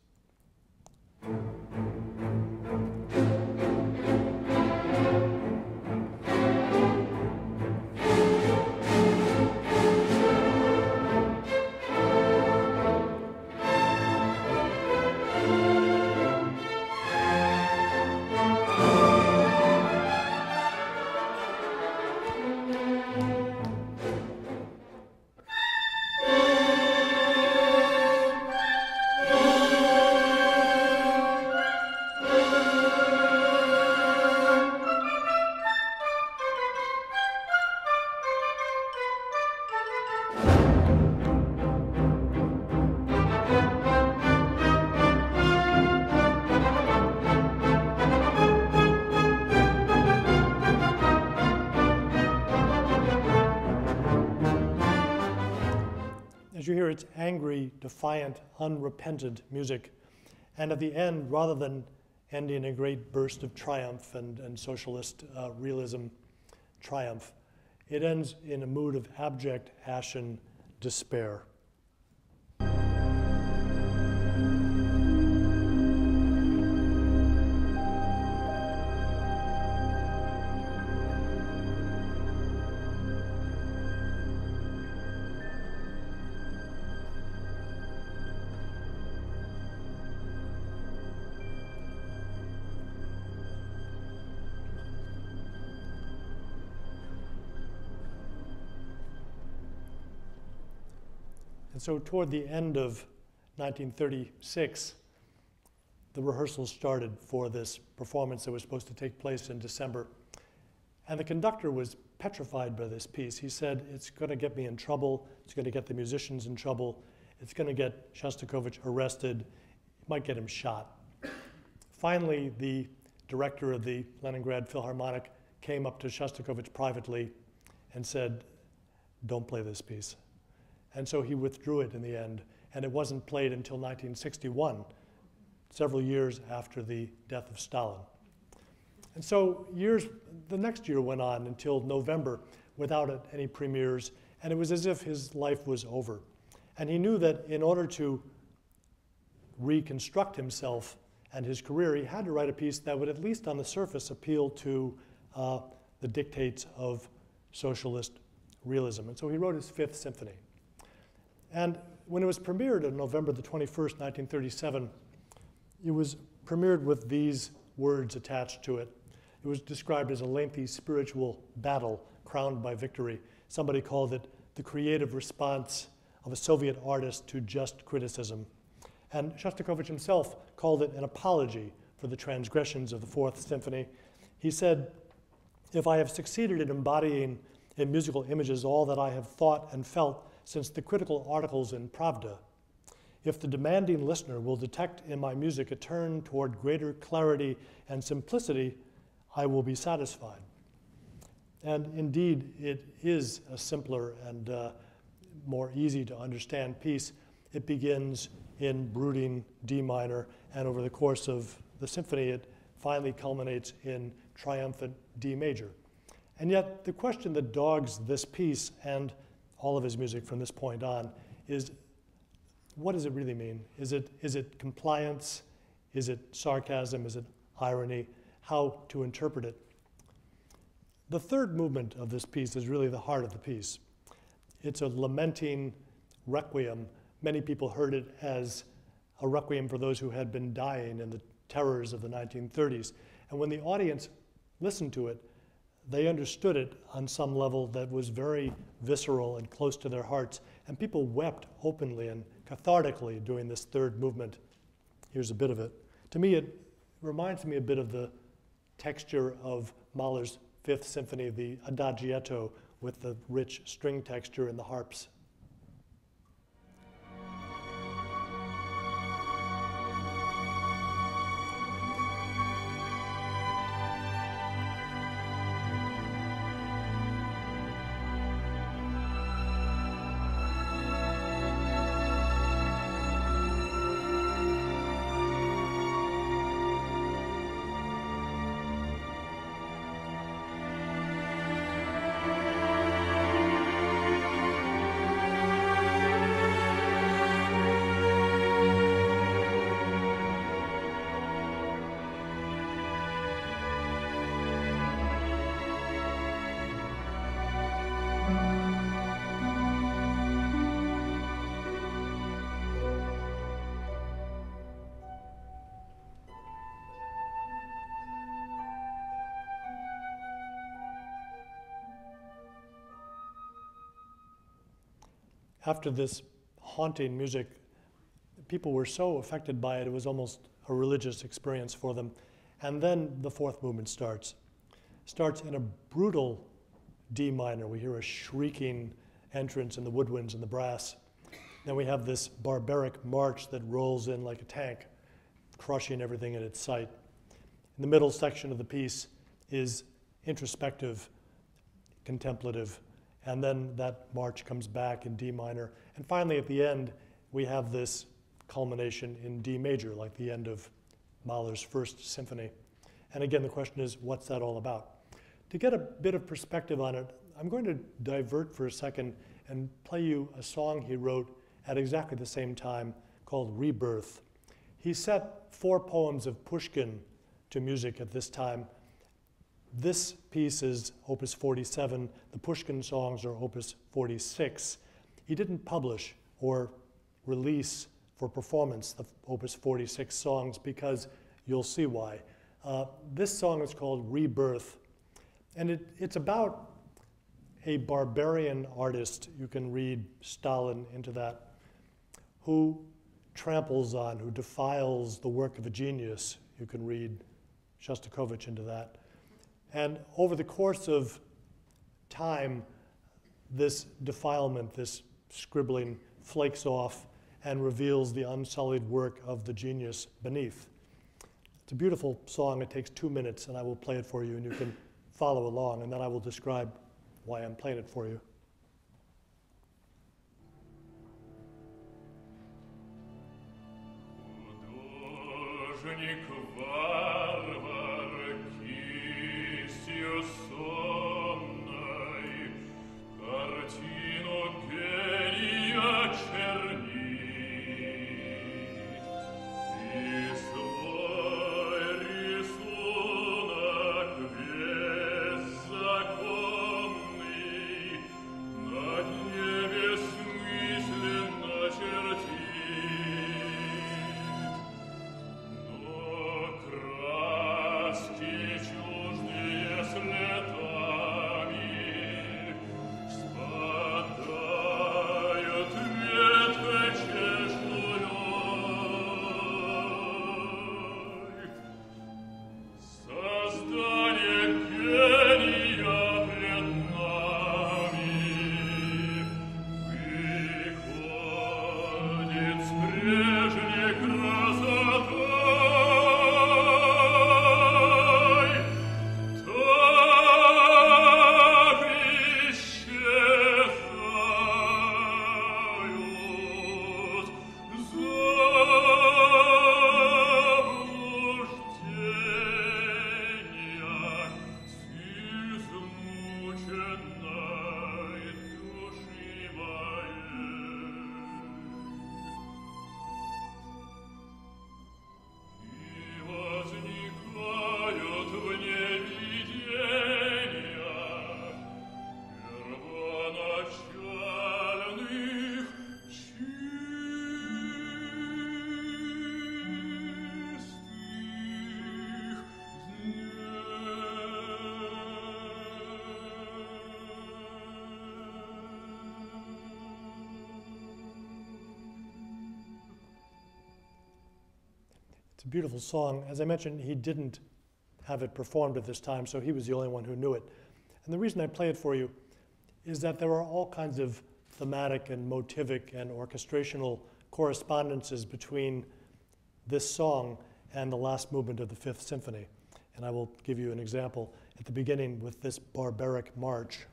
Defiant, unrepentant music. And at the end, rather than ending in a great burst of triumph and, and socialist uh, realism triumph, it ends in a mood of abject, ashen despair. So, toward the end of 1936, the rehearsals started for this performance that was supposed to take place in December. And the conductor was petrified by this piece. He said, It's going to get me in trouble. It's going to get the musicians in trouble. It's going to get Shostakovich arrested. It might get him shot. Finally, the director of the Leningrad Philharmonic came up to Shostakovich privately and said, Don't play this piece. And so he withdrew it in the end, and it wasn't played until 1961, several years after the death of Stalin. And so years, the next year went on until November without it, any premieres, and it was as if his life was over. And he knew that in order to reconstruct himself and his career, he had to write a piece that would, at least on the surface, appeal to uh, the dictates of socialist realism. And so he wrote his Fifth Symphony. And when it was premiered on November the 21st, 1937, it was premiered with these words attached to it. It was described as a lengthy spiritual battle crowned by victory. Somebody called it the creative response of a Soviet artist to just criticism. And Shostakovich himself called it an apology for the transgressions of the Fourth Symphony. He said, If I have succeeded in embodying in musical images all that I have thought and felt since the critical articles in Pravda. if the demanding listener will detect in my music a turn toward greater clarity and simplicity, I will be satisfied. And indeed, it is a simpler and uh, more easy to understand piece. It begins in brooding D minor, and over the course of the symphony, it finally culminates in triumphant D major. And yet, the question that dogs this piece and all of his music from this point on is what does it really mean? Is it, is it compliance? Is it sarcasm? Is it irony? How to interpret it? The third movement of this piece is really the heart of the piece. It's a lamenting requiem. Many people heard it as a requiem for those who had been dying in the terrors of the 1930s. And when the audience listened to it, they understood it on some level that was very visceral and close to their hearts. And people wept openly and cathartically during this third movement. Here's a bit of it. To me, it reminds me a bit of the texture of Mahler's Fifth Symphony, the Adagietto, with the rich string texture and the harps after this haunting music, people were so affected by it, it was almost a religious experience for them. And then the fourth movement starts. Starts in a brutal D minor. We hear a shrieking entrance in the woodwinds and the brass. Then we have this barbaric march that rolls in like a tank, crushing everything in its sight. In the middle section of the piece is introspective, contemplative, and then that march comes back in D minor. And finally, at the end, we have this culmination in D major, like the end of Mahler's first symphony. And again, the question is, what's that all about? To get a bit of perspective on it, I'm going to divert for a second and play you a song he wrote at exactly the same time called Rebirth. He set four poems of Pushkin to music at this time, this piece is Opus 47. The Pushkin songs are Opus 46. He didn't publish or release for performance the Opus 46 songs because you'll see why. Uh, this song is called Rebirth, and it, it's about a barbarian artist, you can read Stalin into that, who tramples on, who defiles the work of a genius. You can read Shostakovich into that. And over the course of time, this defilement, this scribbling, flakes off and reveals the unsullied work of the genius beneath. It's a beautiful song. It takes two minutes, and I will play it for you, and you can follow along, and then I will describe why I'm playing it for you. A beautiful song. As I mentioned, he didn't have it performed at this time, so he was the only one who knew it. And the reason I play it for you is that there are all kinds of thematic and motivic and orchestrational correspondences between this song and the last movement of the Fifth Symphony. And I will give you an example at the beginning with this barbaric march.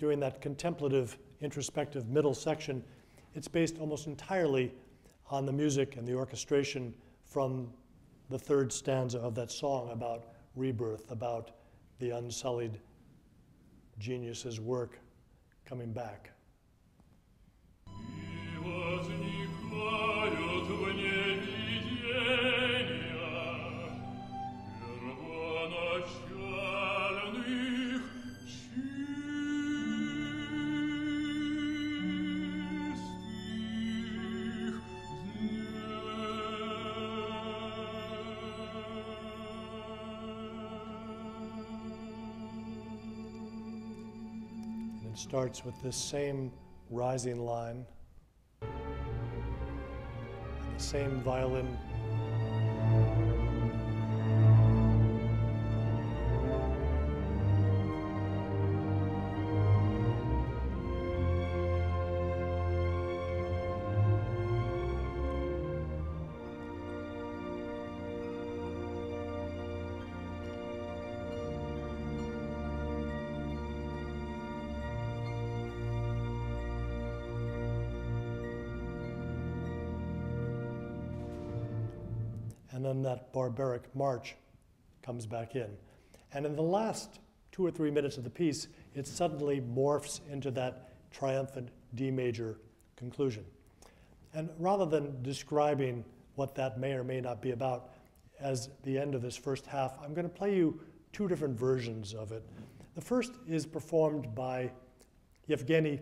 During that contemplative, introspective middle section, it's based almost entirely on the music and the orchestration from the third stanza of that song about rebirth, about the unsullied genius's work coming back. Starts with this same rising line and the same violin. Barbaric march comes back in. And in the last two or three minutes of the piece, it suddenly morphs into that triumphant D major conclusion. And rather than describing what that may or may not be about as the end of this first half, I'm going to play you two different versions of it. The first is performed by Yevgeny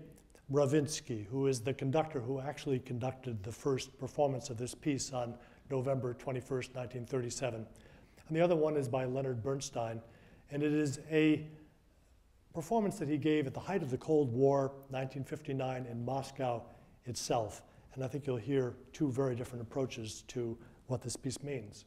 Mravinsky, who is the conductor who actually conducted the first performance of this piece on November 21st, 1937. And the other one is by Leonard Bernstein, and it is a performance that he gave at the height of the Cold War, 1959, in Moscow itself. And I think you'll hear two very different approaches to what this piece means.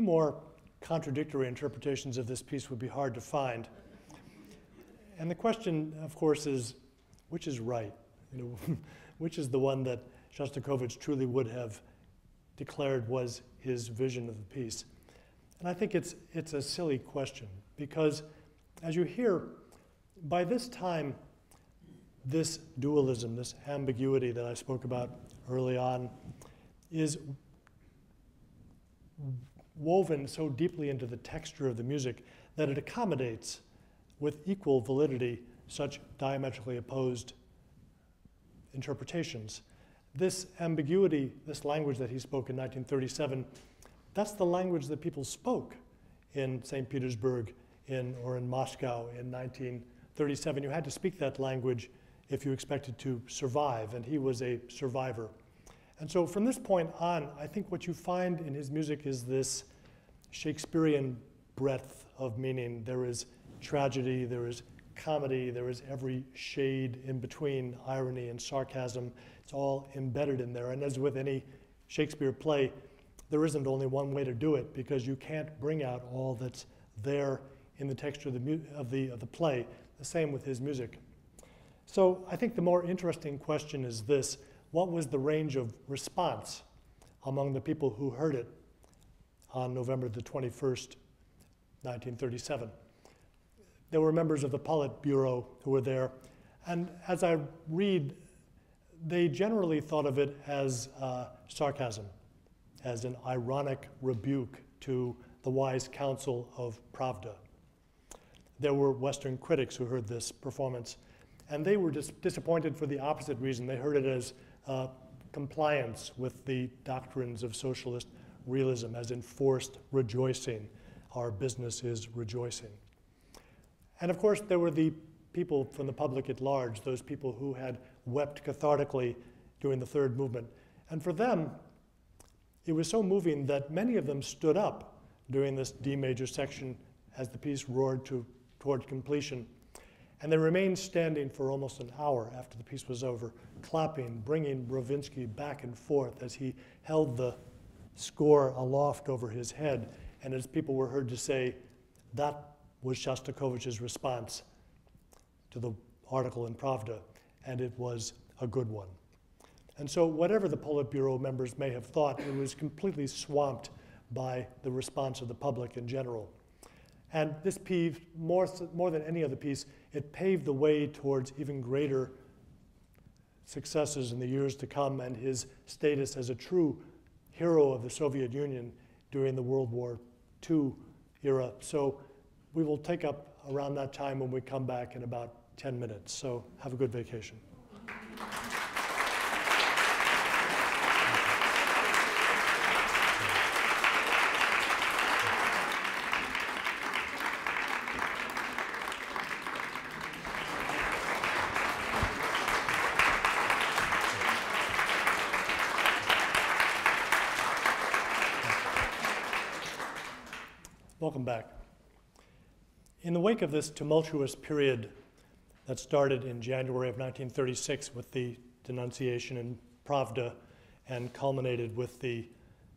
Two more contradictory interpretations of this piece would be hard to find. And the question, of course, is which is right? You know, which is the one that Shostakovich truly would have declared was his vision of the piece? And I think it's, it's a silly question because, as you hear, by this time, this dualism, this ambiguity that I spoke about early on, is woven so deeply into the texture of the music that it accommodates with equal validity such diametrically opposed interpretations. This ambiguity, this language that he spoke in 1937, that's the language that people spoke in St. Petersburg in, or in Moscow in 1937. You had to speak that language if you expected to survive, and he was a survivor. And so from this point on, I think what you find in his music is this Shakespearean breadth of meaning. There is tragedy, there is comedy, there is every shade in between irony and sarcasm. It's all embedded in there. And as with any Shakespeare play, there isn't only one way to do it because you can't bring out all that's there in the texture of the, of the, of the play. The same with his music. So I think the more interesting question is this what was the range of response among the people who heard it on November the 21st, 1937? There were members of the Politburo who were there, and as I read, they generally thought of it as uh, sarcasm, as an ironic rebuke to the wise counsel of Pravda. There were Western critics who heard this performance, and they were dis disappointed for the opposite reason. They heard it as uh, compliance with the doctrines of socialist realism, as enforced rejoicing. Our business is rejoicing. And of course, there were the people from the public at large, those people who had wept cathartically during the third movement. And for them, it was so moving that many of them stood up during this D major section as the piece roared to, toward completion. And they remained standing for almost an hour after the piece was over, clapping, bringing Mravinsky back and forth as he held the score aloft over his head. And as people were heard to say, that was Shostakovich's response to the article in Pravda, and it was a good one. And so, whatever the Politburo members may have thought, it was completely swamped by the response of the public in general. And this piece, more, more than any other piece, it paved the way towards even greater successes in the years to come and his status as a true hero of the Soviet Union during the World War II era. So we will take up around that time when we come back in about 10 minutes. So have a good vacation. Welcome back. In the wake of this tumultuous period that started in January of 1936 with the denunciation in Pravda and culminated with the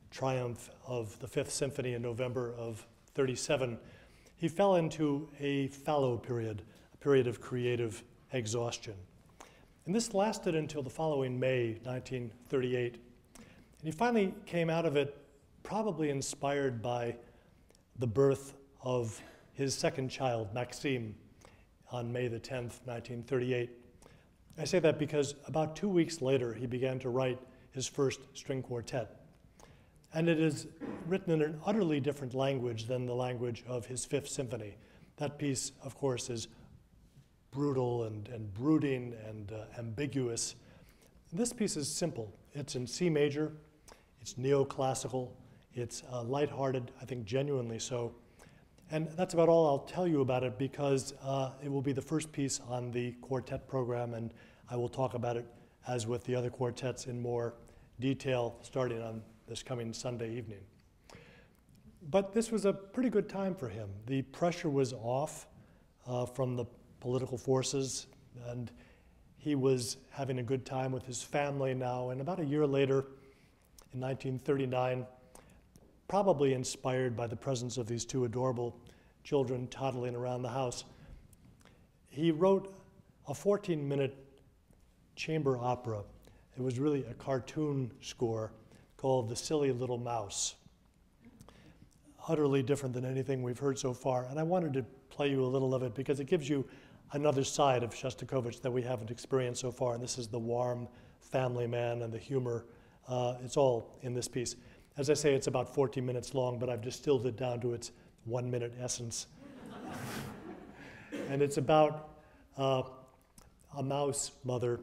triumph of the Fifth Symphony in November of 37, he fell into a fallow period, a period of creative exhaustion. And this lasted until the following May 1938. And he finally came out of it probably inspired by the birth of his second child, Maxim, on May the 10th, 1938. I say that because about two weeks later, he began to write his first string quartet. And it is written in an utterly different language than the language of his Fifth Symphony. That piece, of course, is brutal and, and brooding and uh, ambiguous. This piece is simple. It's in C major, it's neoclassical, it's uh, lighthearted, I think genuinely so. And that's about all I'll tell you about it because uh, it will be the first piece on the quartet program, and I will talk about it as with the other quartets in more detail starting on this coming Sunday evening. But this was a pretty good time for him. The pressure was off uh, from the political forces, and he was having a good time with his family now. And about a year later, in 1939, probably inspired by the presence of these two adorable children toddling around the house. He wrote a 14 minute chamber opera. It was really a cartoon score called The Silly Little Mouse. Utterly different than anything we've heard so far. And I wanted to play you a little of it because it gives you another side of Shostakovich that we haven't experienced so far. And this is the warm family man and the humor. Uh, it's all in this piece. As I say, it's about 14 minutes long, but I've distilled it down to its one minute essence. and it's about uh, a mouse mother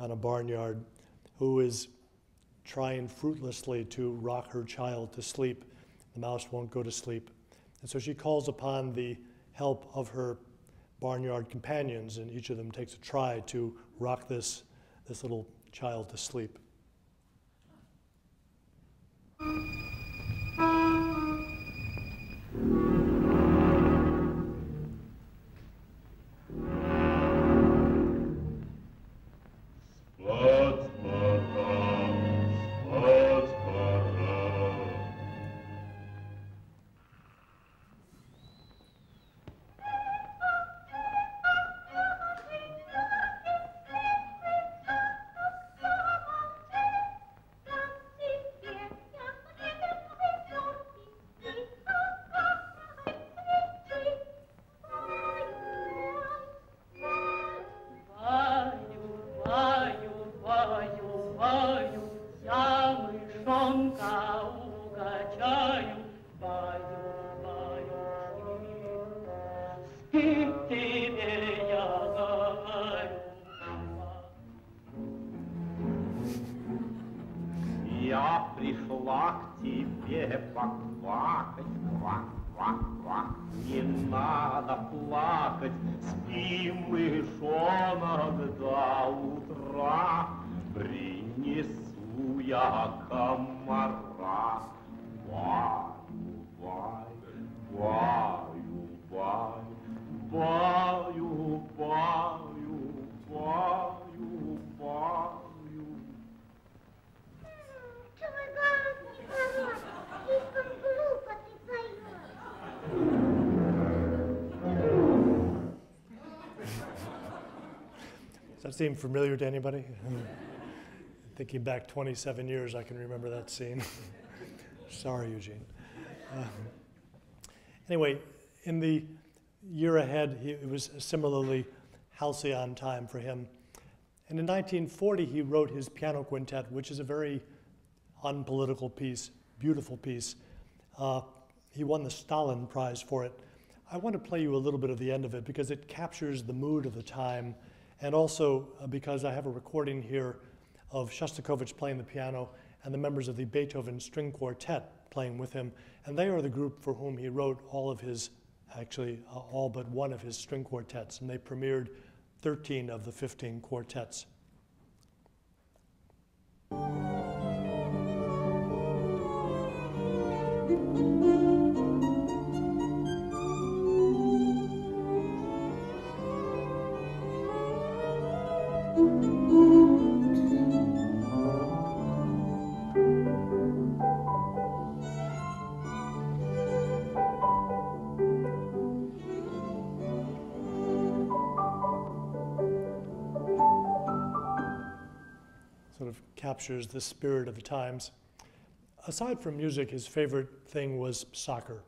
on a barnyard who is trying fruitlessly to rock her child to sleep. The mouse won't go to sleep. And so she calls upon the help of her barnyard companions, and each of them takes a try to rock this, this little child to sleep. That seem familiar to anybody? Thinking back 27 years, I can remember that scene. Sorry, Eugene. Um, anyway, in the year ahead, he, it was similarly halcyon time for him. And in 1940, he wrote his piano quintet, which is a very unpolitical piece, beautiful piece. Uh, he won the Stalin Prize for it. I want to play you a little bit of the end of it because it captures the mood of the time and also uh, because I have a recording here of Shostakovich playing the piano and the members of the Beethoven String Quartet playing with him. And they are the group for whom he wrote all of his, actually, uh, all but one of his string quartets. And they premiered 13 of the 15 quartets. Captures the spirit of the times. Aside from music, his favorite thing was soccer.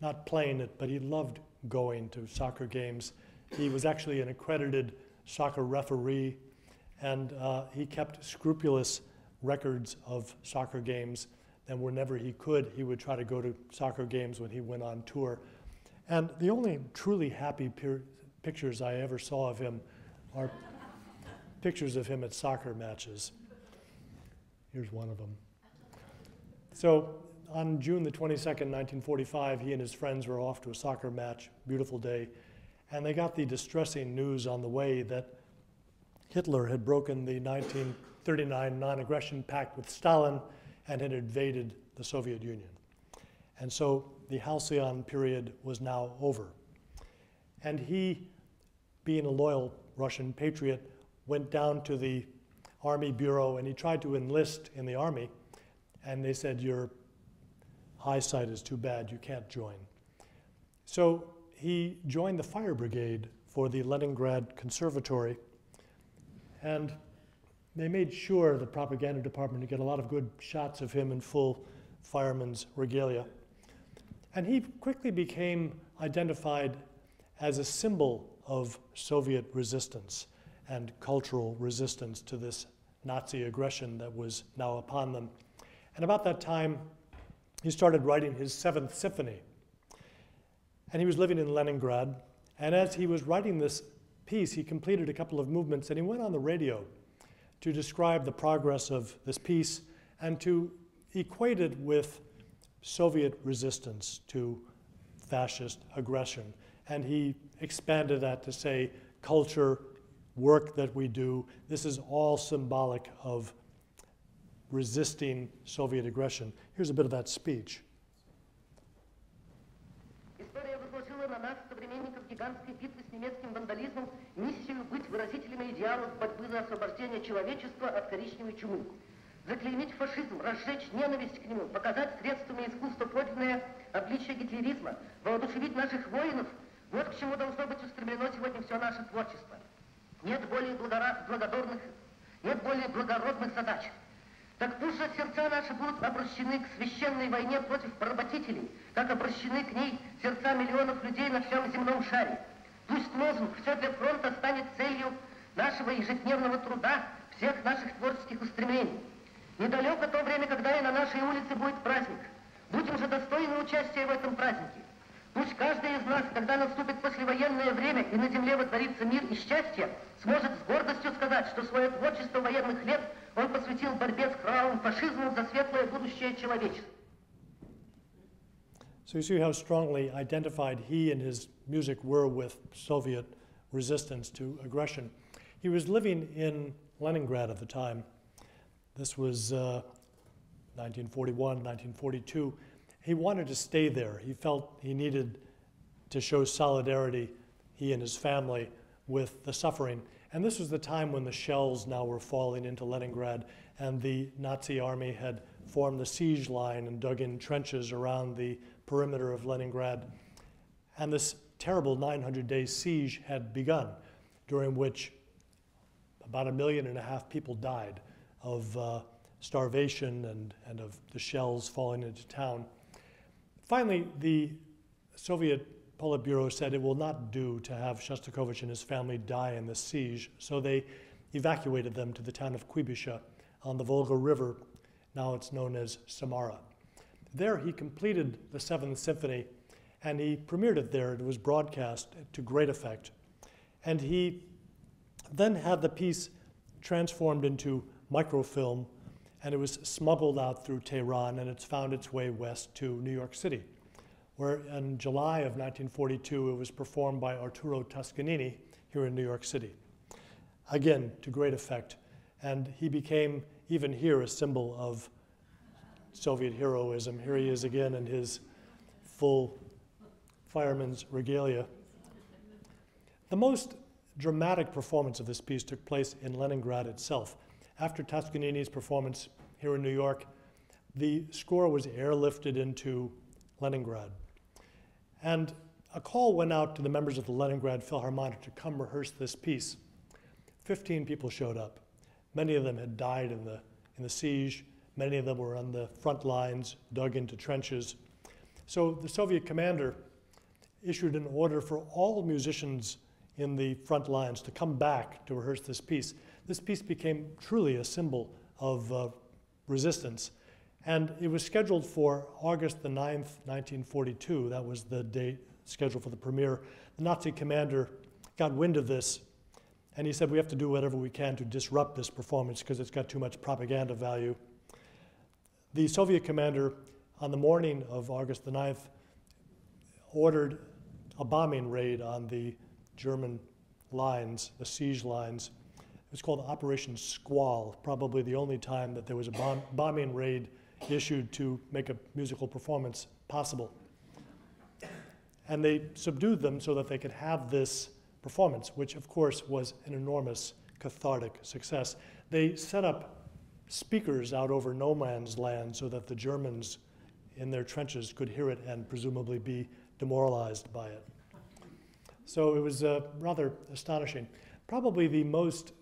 Not playing it, but he loved going to soccer games. He was actually an accredited soccer referee, and uh, he kept scrupulous records of soccer games. And whenever he could, he would try to go to soccer games when he went on tour. And the only truly happy pictures I ever saw of him are pictures of him at soccer matches. Here's one of them. So on June the 22nd, 1945, he and his friends were off to a soccer match, beautiful day, and they got the distressing news on the way that Hitler had broken the 1939 non aggression pact with Stalin and had invaded the Soviet Union. And so the halcyon period was now over. And he, being a loyal Russian patriot, went down to the Army Bureau and he tried to enlist in the Army. And they said, You're eyesight is too bad, you can't join. So he joined the fire brigade for the Leningrad Conservatory, and they made sure, the propaganda department, to get a lot of good shots of him in full fireman's regalia. And he quickly became identified as a symbol of Soviet resistance and cultural resistance to this Nazi aggression that was now upon them. And about that time, he started writing his Seventh Symphony. And he was living in Leningrad. And as he was writing this piece, he completed a couple of movements and he went on the radio to describe the progress of this piece and to equate it with Soviet resistance to fascist aggression. And he expanded that to say culture, work that we do, this is all symbolic of resisting Soviet aggression. Here's a bit of that speech. История возложила на нас, современников гигантской битвы с немецким вандализмом, миссию быть выразителями идеалов борьбы за освобождение человечества от коричневой чумы. Заклеймить фашизм, разжечь ненависть к нему, показать средствами искусства подлинное обличие гитлеризма, воодушевить наших воинов – вот к чему должно быть устремлено сегодня все наше творчество. Нет более благородных, нет более благородных задач. Так пусть же сердца наши будут обращены к священной войне против поработителей, как обращены к ней сердца миллионов людей на всем земном шаре. Пусть лозунг «Все для фронта» станет целью нашего ежедневного труда, всех наших творческих устремлений. Недалеко то время, когда и на нашей улице будет праздник. Будем же достойны участия в этом празднике. Пусть каждый из нас, когда наступит послевоенное время и на земле воцарится мир и счастье, сможет с гордостью сказать, что свое творчество военных лет он посвятил борьбе с кровавым фашизмом за светлое будущее человечества. So you see how strongly identified he and his music were with Soviet resistance to aggression. He was living in Leningrad at the time. This was uh, 1941, 1942 he wanted to stay there. He felt he needed to show solidarity, he and his family, with the suffering. And this was the time when the shells now were falling into Leningrad, and the Nazi army had formed the siege line and dug in trenches around the perimeter of Leningrad. And this terrible 900 day siege had begun, during which about a million and a half people died of uh, starvation and, and of the shells falling into town. Finally, the Soviet Politburo said it will not do to have Shostakovich and his family die in the siege, so they evacuated them to the town of Kuibyshev on the Volga River. Now it's known as Samara. There he completed the Seventh Symphony and he premiered it there. It was broadcast to great effect. And he then had the piece transformed into microfilm and it was smuggled out through Tehran and it's found its way west to New York City, where in July of 1942 it was performed by Arturo Toscanini here in New York City. Again, to great effect. And he became, even here, a symbol of Soviet heroism. Here he is again in his full fireman's regalia. The most dramatic performance of this piece took place in Leningrad itself. After Toscanini's performance here in New York, the score was airlifted into Leningrad. And a call went out to the members of the Leningrad Philharmonic to come rehearse this piece. 15 people showed up. Many of them had died in the, in the siege. Many of them were on the front lines, dug into trenches. So the Soviet commander issued an order for all musicians in the front lines to come back to rehearse this piece this piece became truly a symbol of uh, resistance. And it was scheduled for August the 9th, 1942. That was the date scheduled for the premiere. The Nazi commander got wind of this, and he said, We have to do whatever we can to disrupt this performance because it's got too much propaganda value. The Soviet commander, on the morning of August the 9th, ordered a bombing raid on the German lines, the siege lines, was called Operation Squall, probably the only time that there was a bomb, bombing raid issued to make a musical performance possible. And they subdued them so that they could have this performance, which of course was an enormous cathartic success. They set up speakers out over no man's land so that the Germans in their trenches could hear it and presumably be demoralized by it. So it was uh, rather astonishing. Probably the most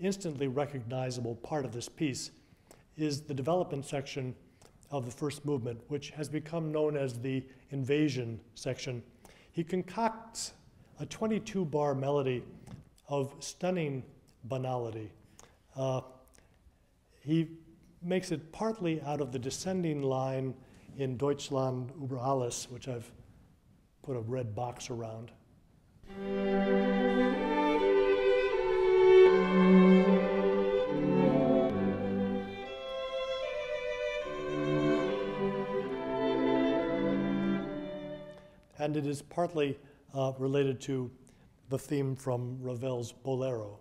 instantly recognizable part of this piece is the development section of the first movement, which has become known as the invasion section. He concocts a 22 bar melody of stunning banality. Uh, he makes it partly out of the descending line in Deutschland über alles, which I've put a red box around. And it is partly uh, related to the theme from Ravel's Bolero.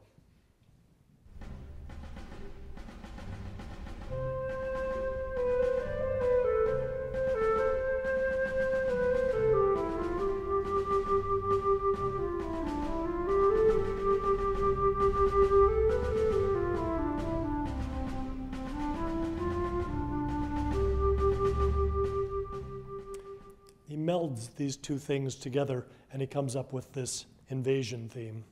These two things together and he comes up with this invasion theme.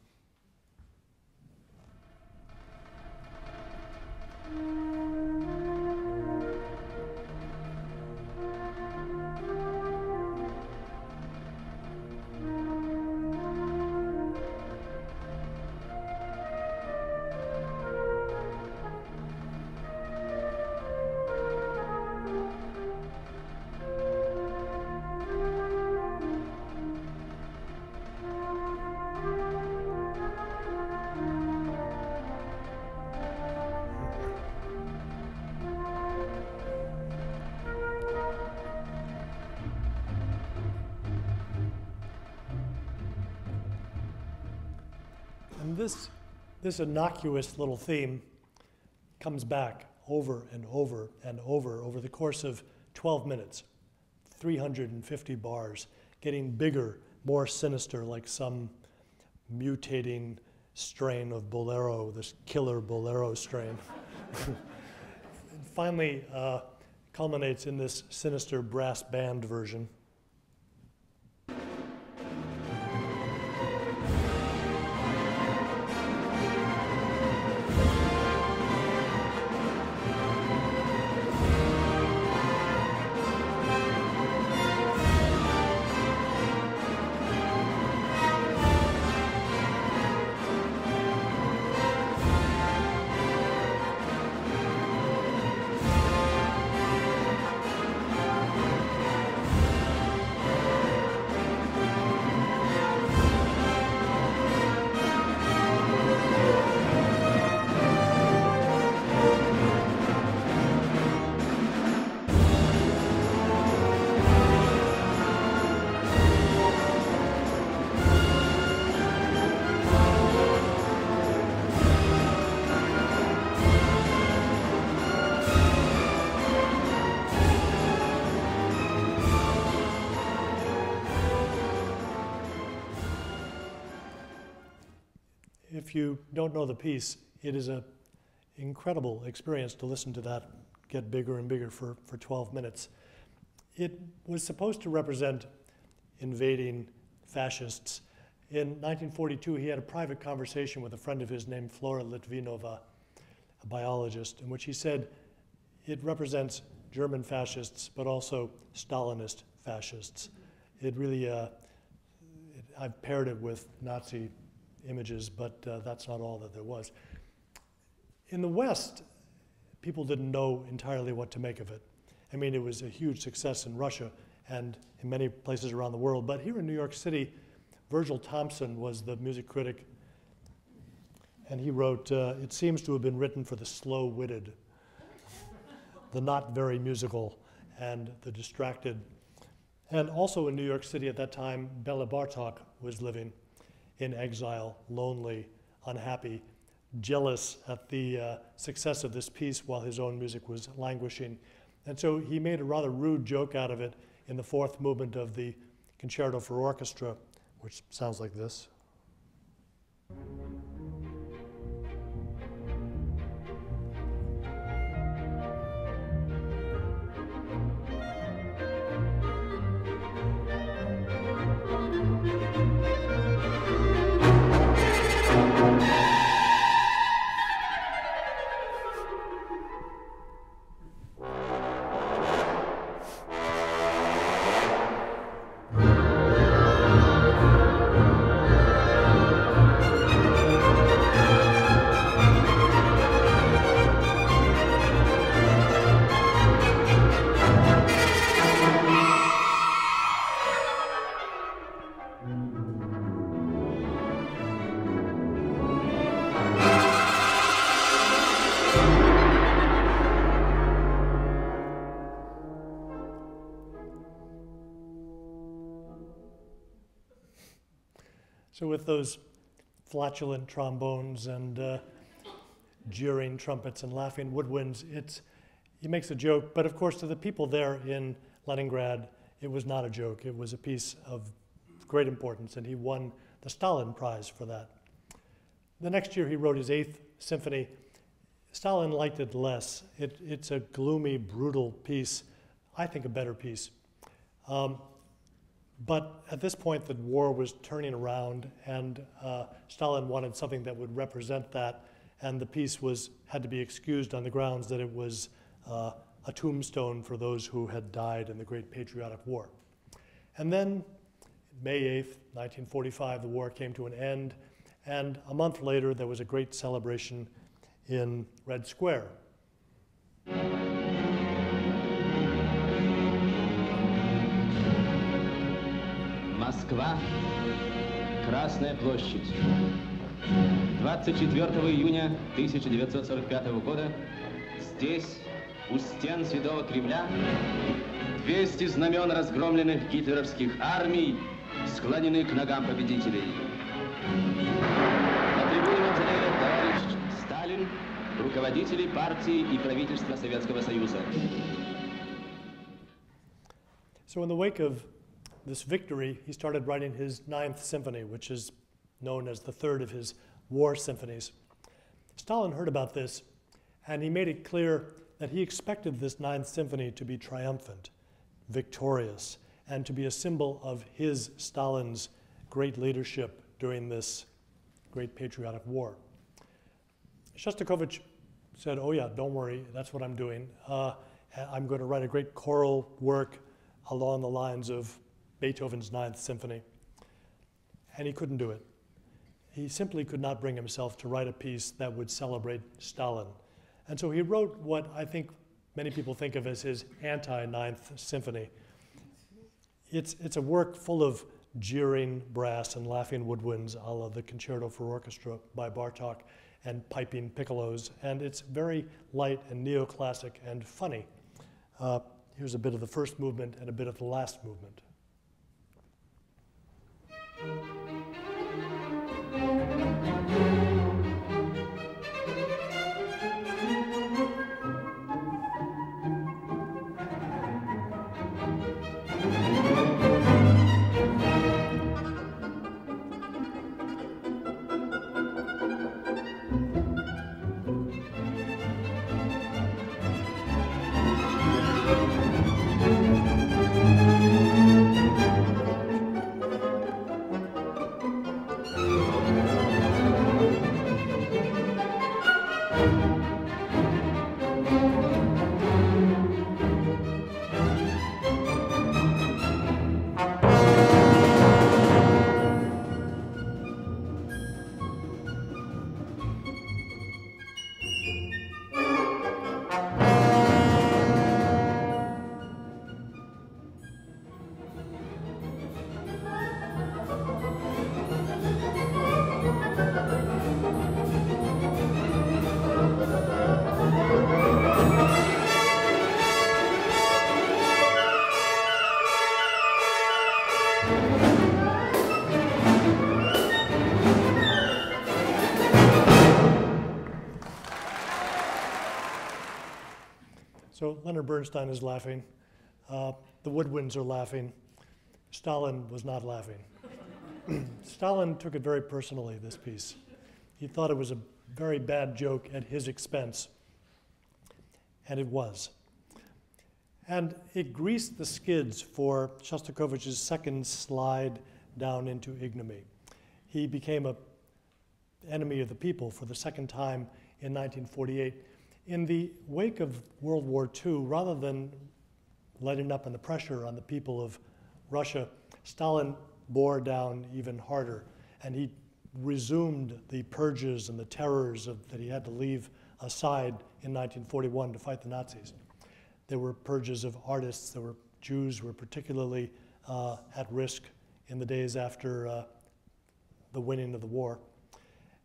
This innocuous little theme comes back over and over and over over the course of 12 minutes, 350 bars, getting bigger, more sinister, like some mutating strain of bolero, this killer bolero strain. finally uh, culminates in this sinister brass band version. Don't know the piece, it is an incredible experience to listen to that get bigger and bigger for, for 12 minutes. It was supposed to represent invading fascists. In 1942, he had a private conversation with a friend of his named Flora Litvinova, a biologist, in which he said it represents German fascists, but also Stalinist fascists. It really, uh, it, I've paired it with Nazi images, but uh, that's not all that there was. In the West, people didn't know entirely what to make of it. I mean, it was a huge success in Russia and in many places around the world, but here in New York City, Virgil Thomson was the music critic, and he wrote, uh, It seems to have been written for the slow witted, the not very musical, and the distracted. And also in New York City at that time, Bela Bartok was living in exile, lonely, unhappy, jealous at the uh, success of this piece while his own music was languishing. And so he made a rather rude joke out of it in the fourth movement of the Concerto for Orchestra, which sounds like this. So, with those flatulent trombones and uh, jeering trumpets and laughing woodwinds, it's, he makes a joke. But of course, to the people there in Leningrad, it was not a joke. It was a piece of great importance, and he won the Stalin Prize for that. The next year, he wrote his eighth symphony. Stalin liked it less. It, it's a gloomy, brutal piece. I think a better piece. Um, but at this point, the war was turning around, and uh, Stalin wanted something that would represent that, and the piece was had to be excused on the grounds that it was uh, a tombstone for those who had died in the Great Patriotic War. And then, May 8th, 1945, the war came to an end, and a month later, there was a great celebration in Red Square. Москва, Красная площадь. 24 июня 1945 года здесь, у стен Святого Кремля, 200 знамен разгромленных гитлеровских армий склонены к ногам победителей. На трибуне мавзолея товарищ Сталин, руководители партии и правительства Советского Союза. So, in the wake of this victory, he started writing his Ninth Symphony, which is known as the third of his war symphonies. Stalin heard about this, and he made it clear that he expected this Ninth Symphony to be triumphant, victorious, and to be a symbol of his, Stalin's, great leadership during this great patriotic war. Shostakovich said, Oh, yeah, don't worry, that's what I'm doing. Uh, I'm going to write a great choral work along the lines of Beethoven's Ninth Symphony. And he couldn't do it. He simply could not bring himself to write a piece that would celebrate Stalin. And so he wrote what I think many people think of as his anti Ninth Symphony. It's, it's a work full of jeering brass and laughing woodwinds, a la the Concerto for Orchestra by Bartok, and piping piccolos. And it's very light and neoclassic and funny. Uh, here's a bit of the first movement and a bit of the last movement thank you So Leonard Bernstein is laughing. Uh, the woodwinds are laughing. Stalin was not laughing. Stalin took it very personally, this piece. He thought it was a very bad joke at his expense. And it was. And it greased the skids for Shostakovich's second slide down into ignominy. He became an enemy of the people for the second time in 1948 in the wake of World War II, rather than letting up on the pressure on the people of Russia, Stalin bore down even harder. And he resumed the purges and the terrors of, that he had to leave aside in 1941 to fight the Nazis. There were purges of artists, there were Jews were particularly uh, at risk in the days after uh, the winning of the war.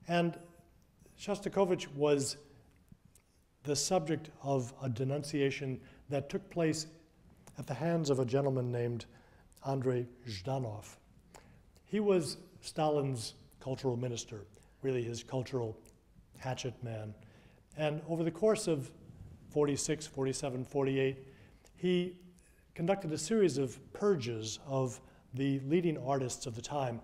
And Shostakovich was the subject of a denunciation that took place at the hands of a gentleman named Andrei Zhdanov. He was Stalin's cultural minister, really his cultural hatchet man. And over the course of 46, 47, 48, he conducted a series of purges of the leading artists of the time,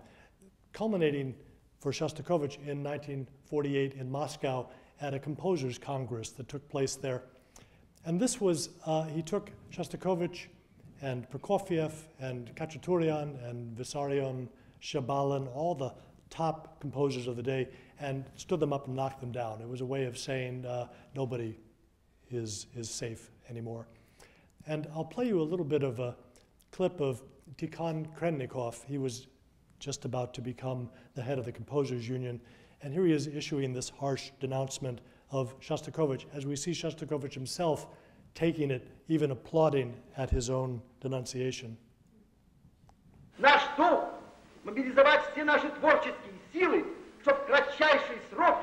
culminating for Shostakovich in 1948 in Moscow at a composers' congress that took place there. And this was, uh, he took Shostakovich and Prokofiev and Khachaturian and Vissarion, Shebalin, all the top composers of the day, and stood them up and knocked them down. It was a way of saying uh, nobody is, is safe anymore. And I'll play you a little bit of a clip of Tikhon Krennikov. He was just about to become the head of the Composers Union. And here he is issuing this harsh denouncement of Shostakovich, as we see Shostakovich himself taking it, even applauding at his own denunciation. Наш долг – мобилизовать все наши творческие силы, чтобы в кратчайший срок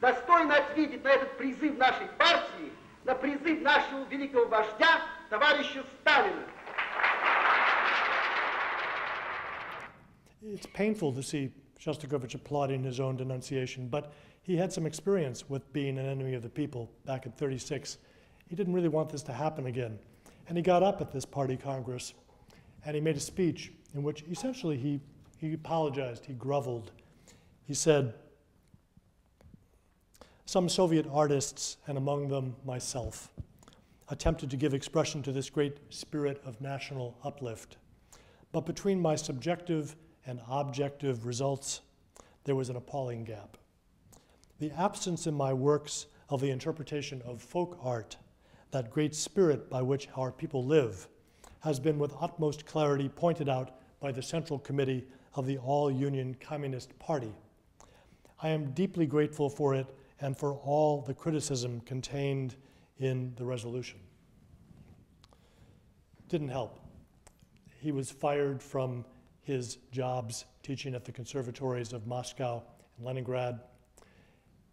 достойно ответить на этот призыв нашей партии, на призыв нашего великого вождя, товарища Сталина. It's painful to see Shostakovich applauding his own denunciation, but he had some experience with being an enemy of the people back in 36. He didn't really want this to happen again. And he got up at this party congress and he made a speech in which essentially he, he apologized, he groveled. He said, Some Soviet artists, and among them myself, attempted to give expression to this great spirit of national uplift. But between my subjective and objective results, there was an appalling gap. The absence in my works of the interpretation of folk art, that great spirit by which our people live, has been with utmost clarity pointed out by the Central Committee of the All Union Communist Party. I am deeply grateful for it and for all the criticism contained in the resolution. Didn't help. He was fired from his jobs teaching at the conservatories of Moscow and Leningrad.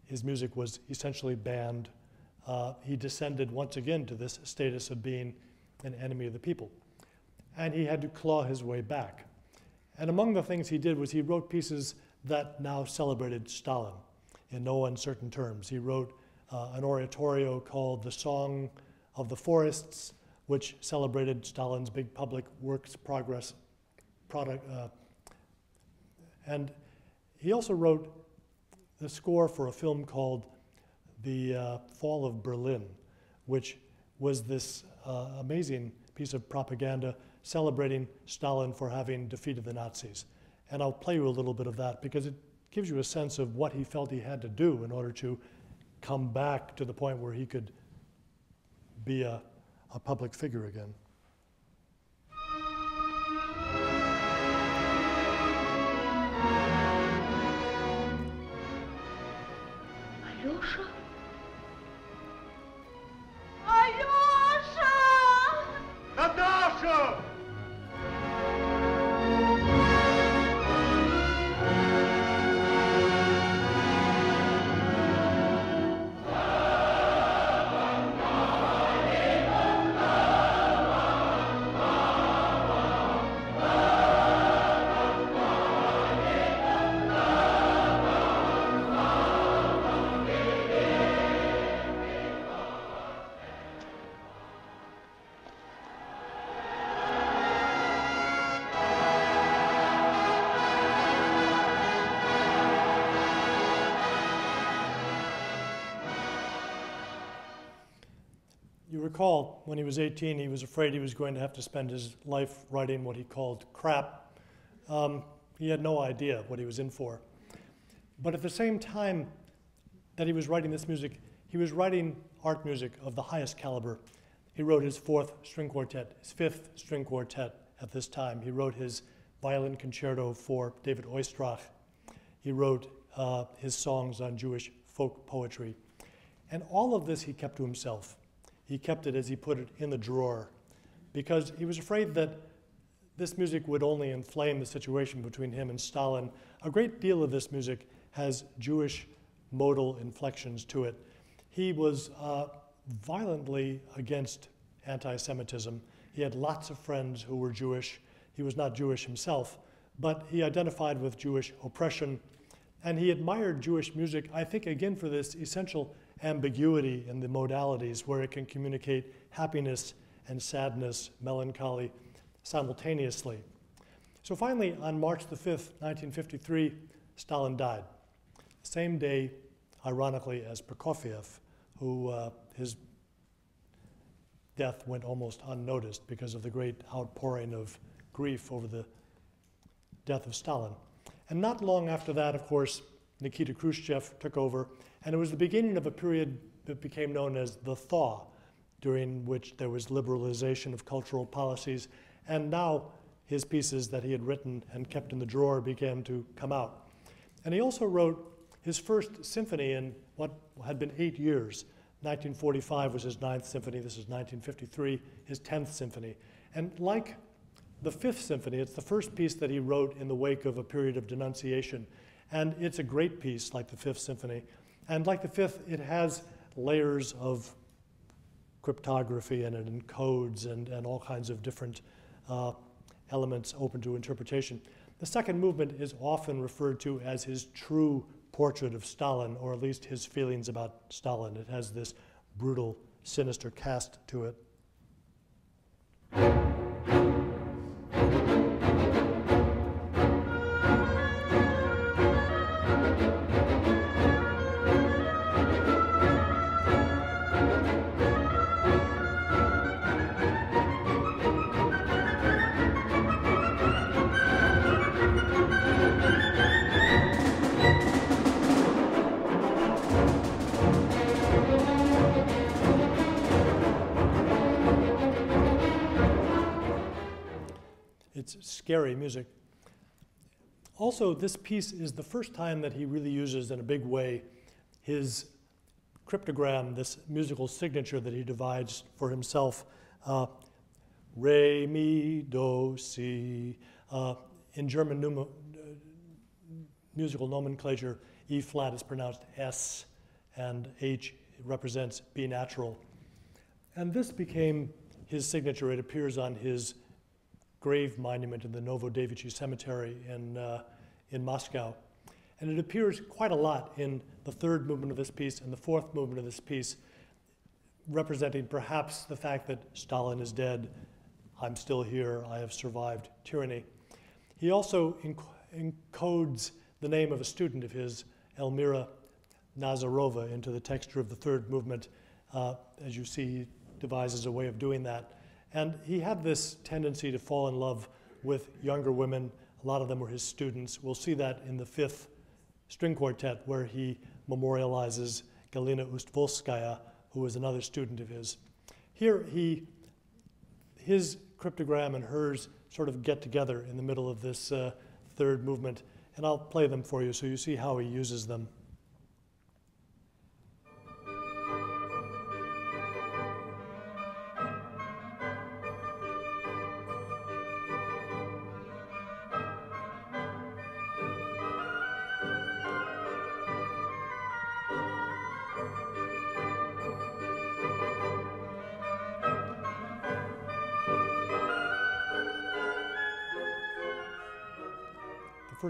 His music was essentially banned. Uh, he descended once again to this status of being an enemy of the people. And he had to claw his way back. And among the things he did was he wrote pieces that now celebrated Stalin in no uncertain terms. He wrote uh, an oratorio called The Song of the Forests, which celebrated Stalin's big public works progress product. Uh, and he also wrote the score for a film called The uh, Fall of Berlin, which was this uh, amazing piece of propaganda celebrating Stalin for having defeated the Nazis. And I'll play you a little bit of that because it gives you a sense of what he felt he had to do in order to come back to the point where he could be a, a public figure again. Recall when he was 18, he was afraid he was going to have to spend his life writing what he called crap. Um, he had no idea what he was in for. But at the same time that he was writing this music, he was writing art music of the highest caliber. He wrote his fourth string quartet, his fifth string quartet at this time. He wrote his violin concerto for David Oistrakh. He wrote uh, his songs on Jewish folk poetry. And all of this he kept to himself. He kept it, as he put it, in the drawer because he was afraid that this music would only inflame the situation between him and Stalin. A great deal of this music has Jewish modal inflections to it. He was uh, violently against anti Semitism. He had lots of friends who were Jewish. He was not Jewish himself, but he identified with Jewish oppression and he admired Jewish music, I think, again, for this essential ambiguity in the modalities where it can communicate happiness and sadness, melancholy simultaneously. So finally, on March the 5th, 1953, Stalin died. Same day, ironically, as Prokofiev, who uh, his death went almost unnoticed because of the great outpouring of grief over the death of Stalin. And not long after that, of course, Nikita Khrushchev took over, and it was the beginning of a period that became known as the thaw, during which there was liberalization of cultural policies, and now his pieces that he had written and kept in the drawer began to come out. And he also wrote his first symphony in what had been eight years. 1945 was his ninth symphony, this is 1953, his 10th symphony. And like the Fifth Symphony. It's the first piece that he wrote in the wake of a period of denunciation. And it's a great piece, like the Fifth Symphony. And like the Fifth, it has layers of cryptography in it and codes and, and all kinds of different uh, elements open to interpretation. The second movement is often referred to as his true portrait of Stalin, or at least his feelings about Stalin. It has this brutal, sinister cast to it. Scary music. Also, this piece is the first time that he really uses in a big way his cryptogram, this musical signature that he divides for himself. Uh, re, mi, do, si. Uh, in German uh, musical nomenclature, E flat is pronounced S, and H represents B natural. And this became his signature. It appears on his grave monument in the Novodevichy Cemetery in, uh, in Moscow. And it appears quite a lot in the third movement of this piece and the fourth movement of this piece, representing perhaps the fact that Stalin is dead, I'm still here, I have survived tyranny. He also encodes the name of a student of his, Elmira Nazirova, into the texture of the third movement. Uh, as you see, he devises a way of doing that. And he had this tendency to fall in love with younger women. A lot of them were his students. We'll see that in the fifth string quartet, where he memorializes Galina Ustvolskaya, who was another student of his. Here, he, his cryptogram and hers sort of get together in the middle of this uh, third movement, and I'll play them for you so you see how he uses them.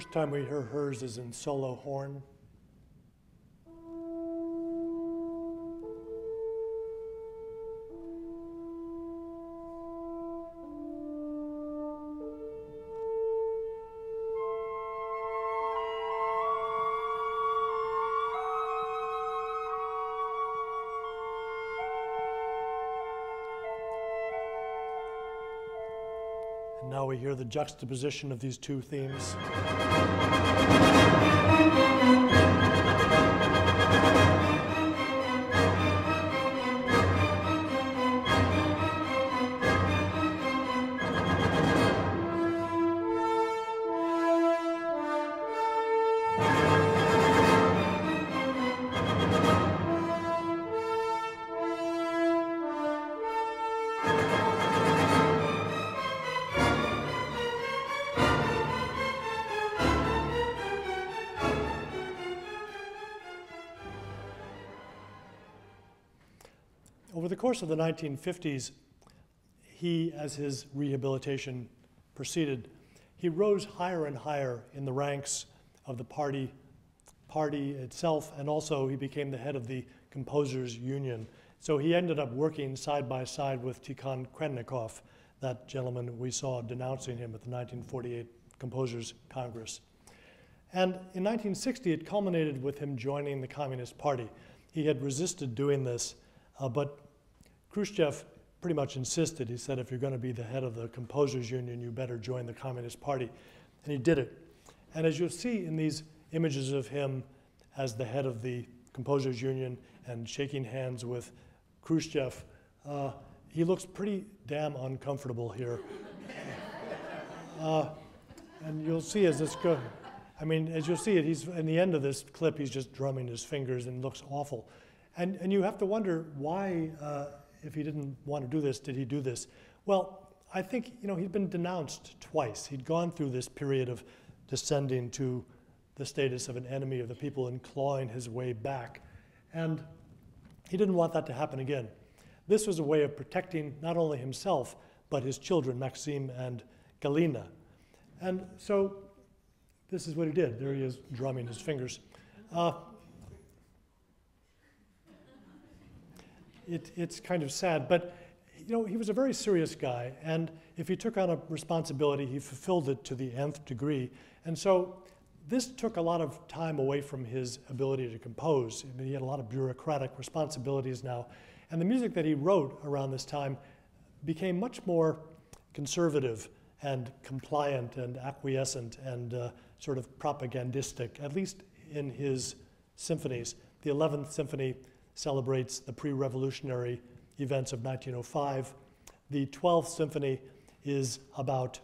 First time we hear hers is in solo horn. The juxtaposition of these two themes. Course of the 1950s, he, as his rehabilitation proceeded, he rose higher and higher in the ranks of the party, party itself, and also he became the head of the Composers Union. So he ended up working side by side with Tikhon Krennikov, that gentleman we saw denouncing him at the 1948 Composers Congress. And in 1960, it culminated with him joining the Communist Party. He had resisted doing this, uh, but Khrushchev pretty much insisted. He said, if you're going to be the head of the Composers Union, you better join the Communist Party. And he did it. And as you'll see in these images of him as the head of the Composers Union and shaking hands with Khrushchev, uh, he looks pretty damn uncomfortable here. uh, and you'll see as this goes, I mean, as you'll see it, he's in the end of this clip, he's just drumming his fingers and looks awful. And, and you have to wonder why, uh, if he didn't want to do this, did he do this? Well, I think, you know, he'd been denounced twice. He'd gone through this period of descending to the status of an enemy of the people and clawing his way back. And he didn't want that to happen again. This was a way of protecting not only himself, but his children, Maxim and Galina. And so this is what he did. There he is drumming his fingers. Uh, it, it's kind of sad, but you know, he was a very serious guy, and if he took on a responsibility, he fulfilled it to the nth degree. And so this took a lot of time away from his ability to compose. I mean, he had a lot of bureaucratic responsibilities now. And the music that he wrote around this time became much more conservative and compliant and acquiescent and uh, sort of propagandistic, at least in his symphonies. The 11th Symphony celebrates the pre revolutionary events of 1905. The 12th Symphony is about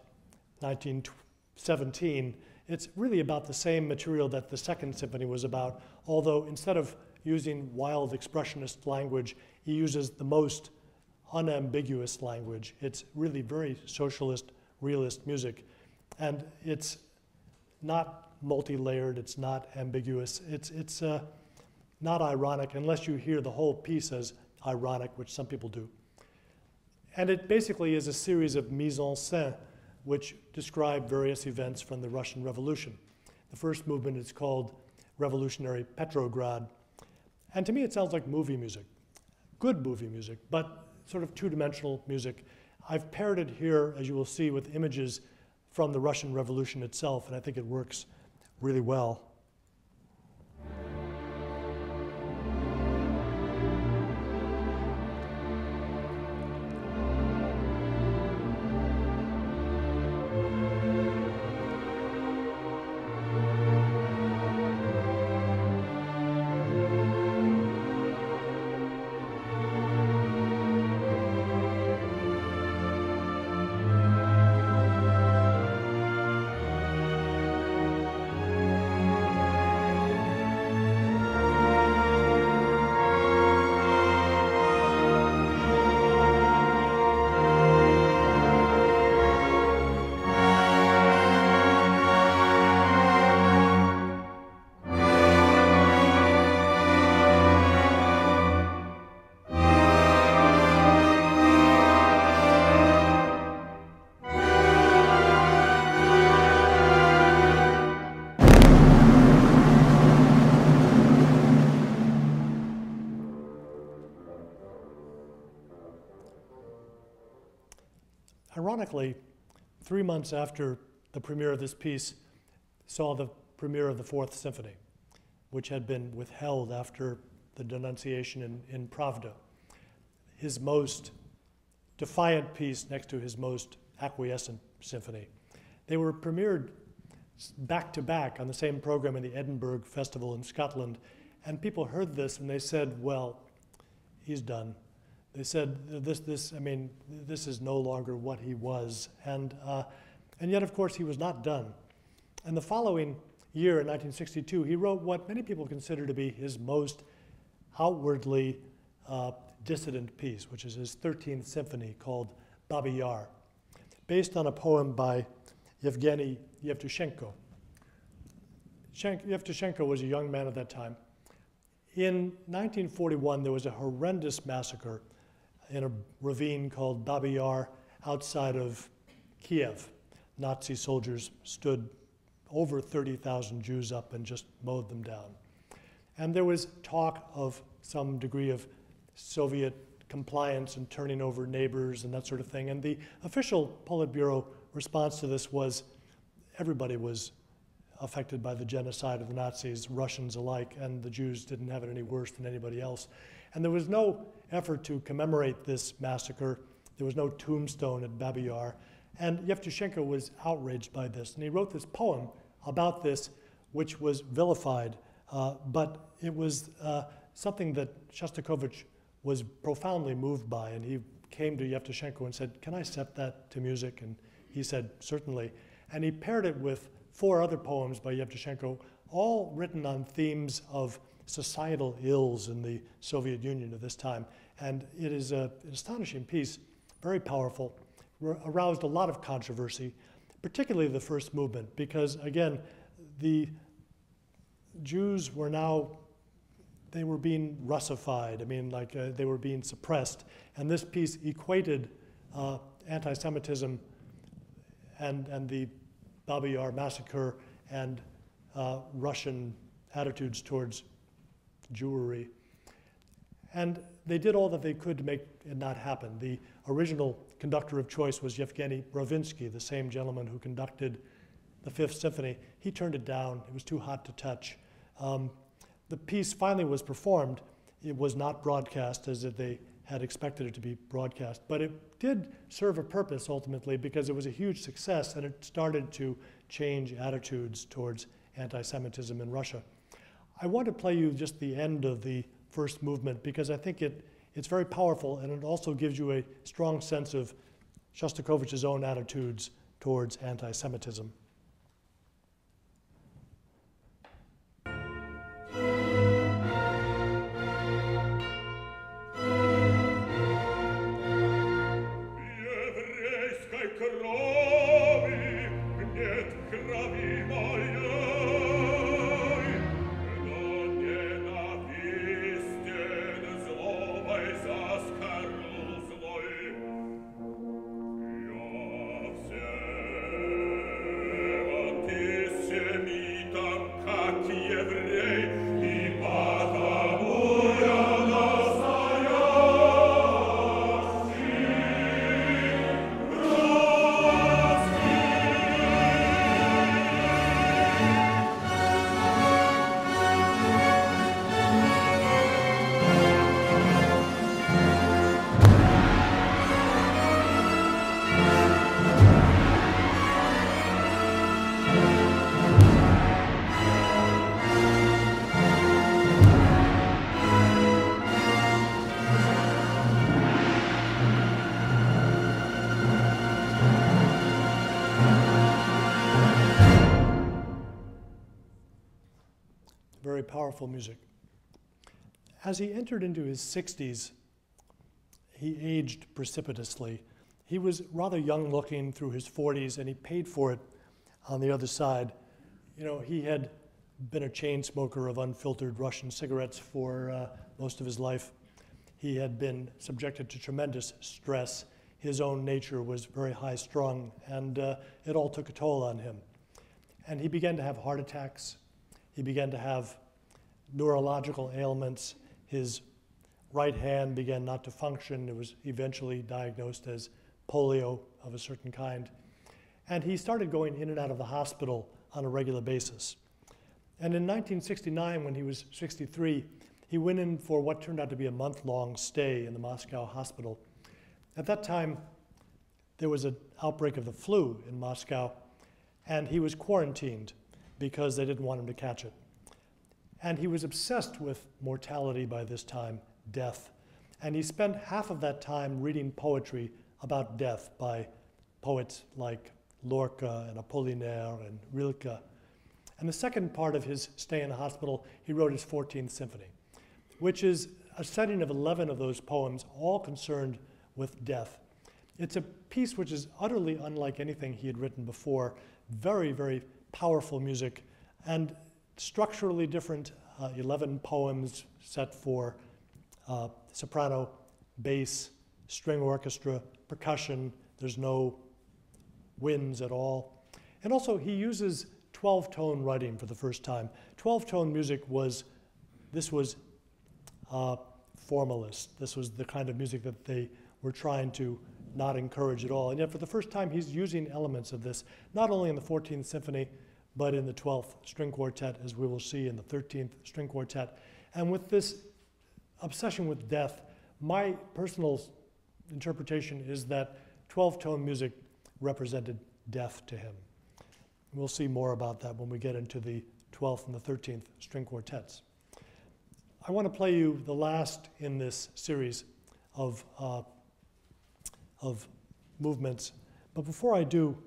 1917. It's really about the same material that the Second Symphony was about, although instead of using wild expressionist language, he uses the most unambiguous language. It's really very socialist, realist music. And it's not multi layered, it's not ambiguous. It's, it's uh, not ironic unless you hear the whole piece as ironic, which some people do. And it basically is a series of mise en scène which describe various events from the Russian Revolution. The first movement is called Revolutionary Petrograd. And to me, it sounds like movie music. Good movie music, but sort of two dimensional music. I've paired it here, as you will see, with images from the Russian Revolution itself, and I think it works really well. Ironically, three months after the premiere of this piece, saw the premiere of the Fourth Symphony, which had been withheld after the denunciation in, in Pravda. His most defiant piece next to his most acquiescent symphony. They were premiered back to back on the same program in the Edinburgh Festival in Scotland, and people heard this and they said, well, he's done. They said, this, this, I mean, this is no longer what he was. And, uh, and yet, of course, he was not done. And the following year, in 1962, he wrote what many people consider to be his most outwardly uh, dissident piece, which is his 13th symphony called Babi Yar, based on a poem by Yevgeny Yevtushenko. Yevtushenko was a young man at that time. In 1941, there was a horrendous massacre in a ravine called Babi Yar outside of Kiev. Nazi soldiers stood over 30,000 Jews up and just mowed them down. And there was talk of some degree of Soviet compliance and turning over neighbors and that sort of thing. And the official Politburo response to this was everybody was affected by the genocide of the Nazis, Russians alike, and the Jews didn't have it any worse than anybody else. And there was no effort to commemorate this massacre. There was no tombstone at Babi Yar. And Yevtushenko was outraged by this. And he wrote this poem about this, which was vilified, uh, but it was uh, something that Shostakovich was profoundly moved by. And he came to Yevtushenko and said, Can I set that to music? And he said, Certainly. And he paired it with four other poems by Yevtushenko, all written on themes of societal ills in the Soviet Union at this time. And it is a, an astonishing piece, very powerful, aroused a lot of controversy, particularly the first movement, because again, the Jews were now, they were being Russified. I mean, like uh, they were being suppressed. And this piece equated uh, anti Semitism and, and the Babi Yar massacre and uh, Russian attitudes towards Jewry. And they did all that they could to make it not happen. The original conductor of choice was Yevgeny Mravinsky, the same gentleman who conducted the Fifth Symphony. He turned it down. It was too hot to touch. Um, the piece finally was performed. It was not broadcast as they had expected it to be broadcast, but it did serve a purpose ultimately because it was a huge success and it started to change attitudes towards anti Semitism in Russia. I want to play you just the end of the first movement because I think it, it's very powerful and it also gives you a strong sense of Shostakovich's own attitudes towards anti Semitism. Powerful music. As he entered into his 60s, he aged precipitously. He was rather young looking through his 40s, and he paid for it on the other side. You know, he had been a chain smoker of unfiltered Russian cigarettes for uh, most of his life. He had been subjected to tremendous stress. His own nature was very high strung, and uh, it all took a toll on him. And he began to have heart attacks. He began to have neurological ailments. His right hand began not to function. It was eventually diagnosed as polio of a certain kind. And he started going in and out of the hospital on a regular basis. And in 1969, when he was 63, he went in for what turned out to be a month long stay in the Moscow hospital. At that time, there was an outbreak of the flu in Moscow, and he was quarantined because they didn't want him to catch it. And he was obsessed with mortality by this time, death. And he spent half of that time reading poetry about death by poets like Lorca and Apollinaire and Rilke. And the second part of his stay in the hospital, he wrote his 14th Symphony, which is a setting of 11 of those poems, all concerned with death. It's a piece which is utterly unlike anything he had written before, very, very powerful music, and structurally different uh, 11 poems set for uh, soprano, bass, string orchestra, percussion. There's no winds at all. And also, he uses 12 tone writing for the first time. 12 tone music was, this was uh, formalist. This was the kind of music that they were trying to not encourage at all. And yet, for the first time, he's using elements of this, not only in the 14th Symphony, but in the 12th String Quartet, as we will see in the 13th String Quartet. And with this obsession with death, my personal interpretation is that 12 tone music represented death to him. We'll see more about that when we get into the 12th and the 13th string quartets. I want to play you the last in this series of, uh, of movements. But before I do,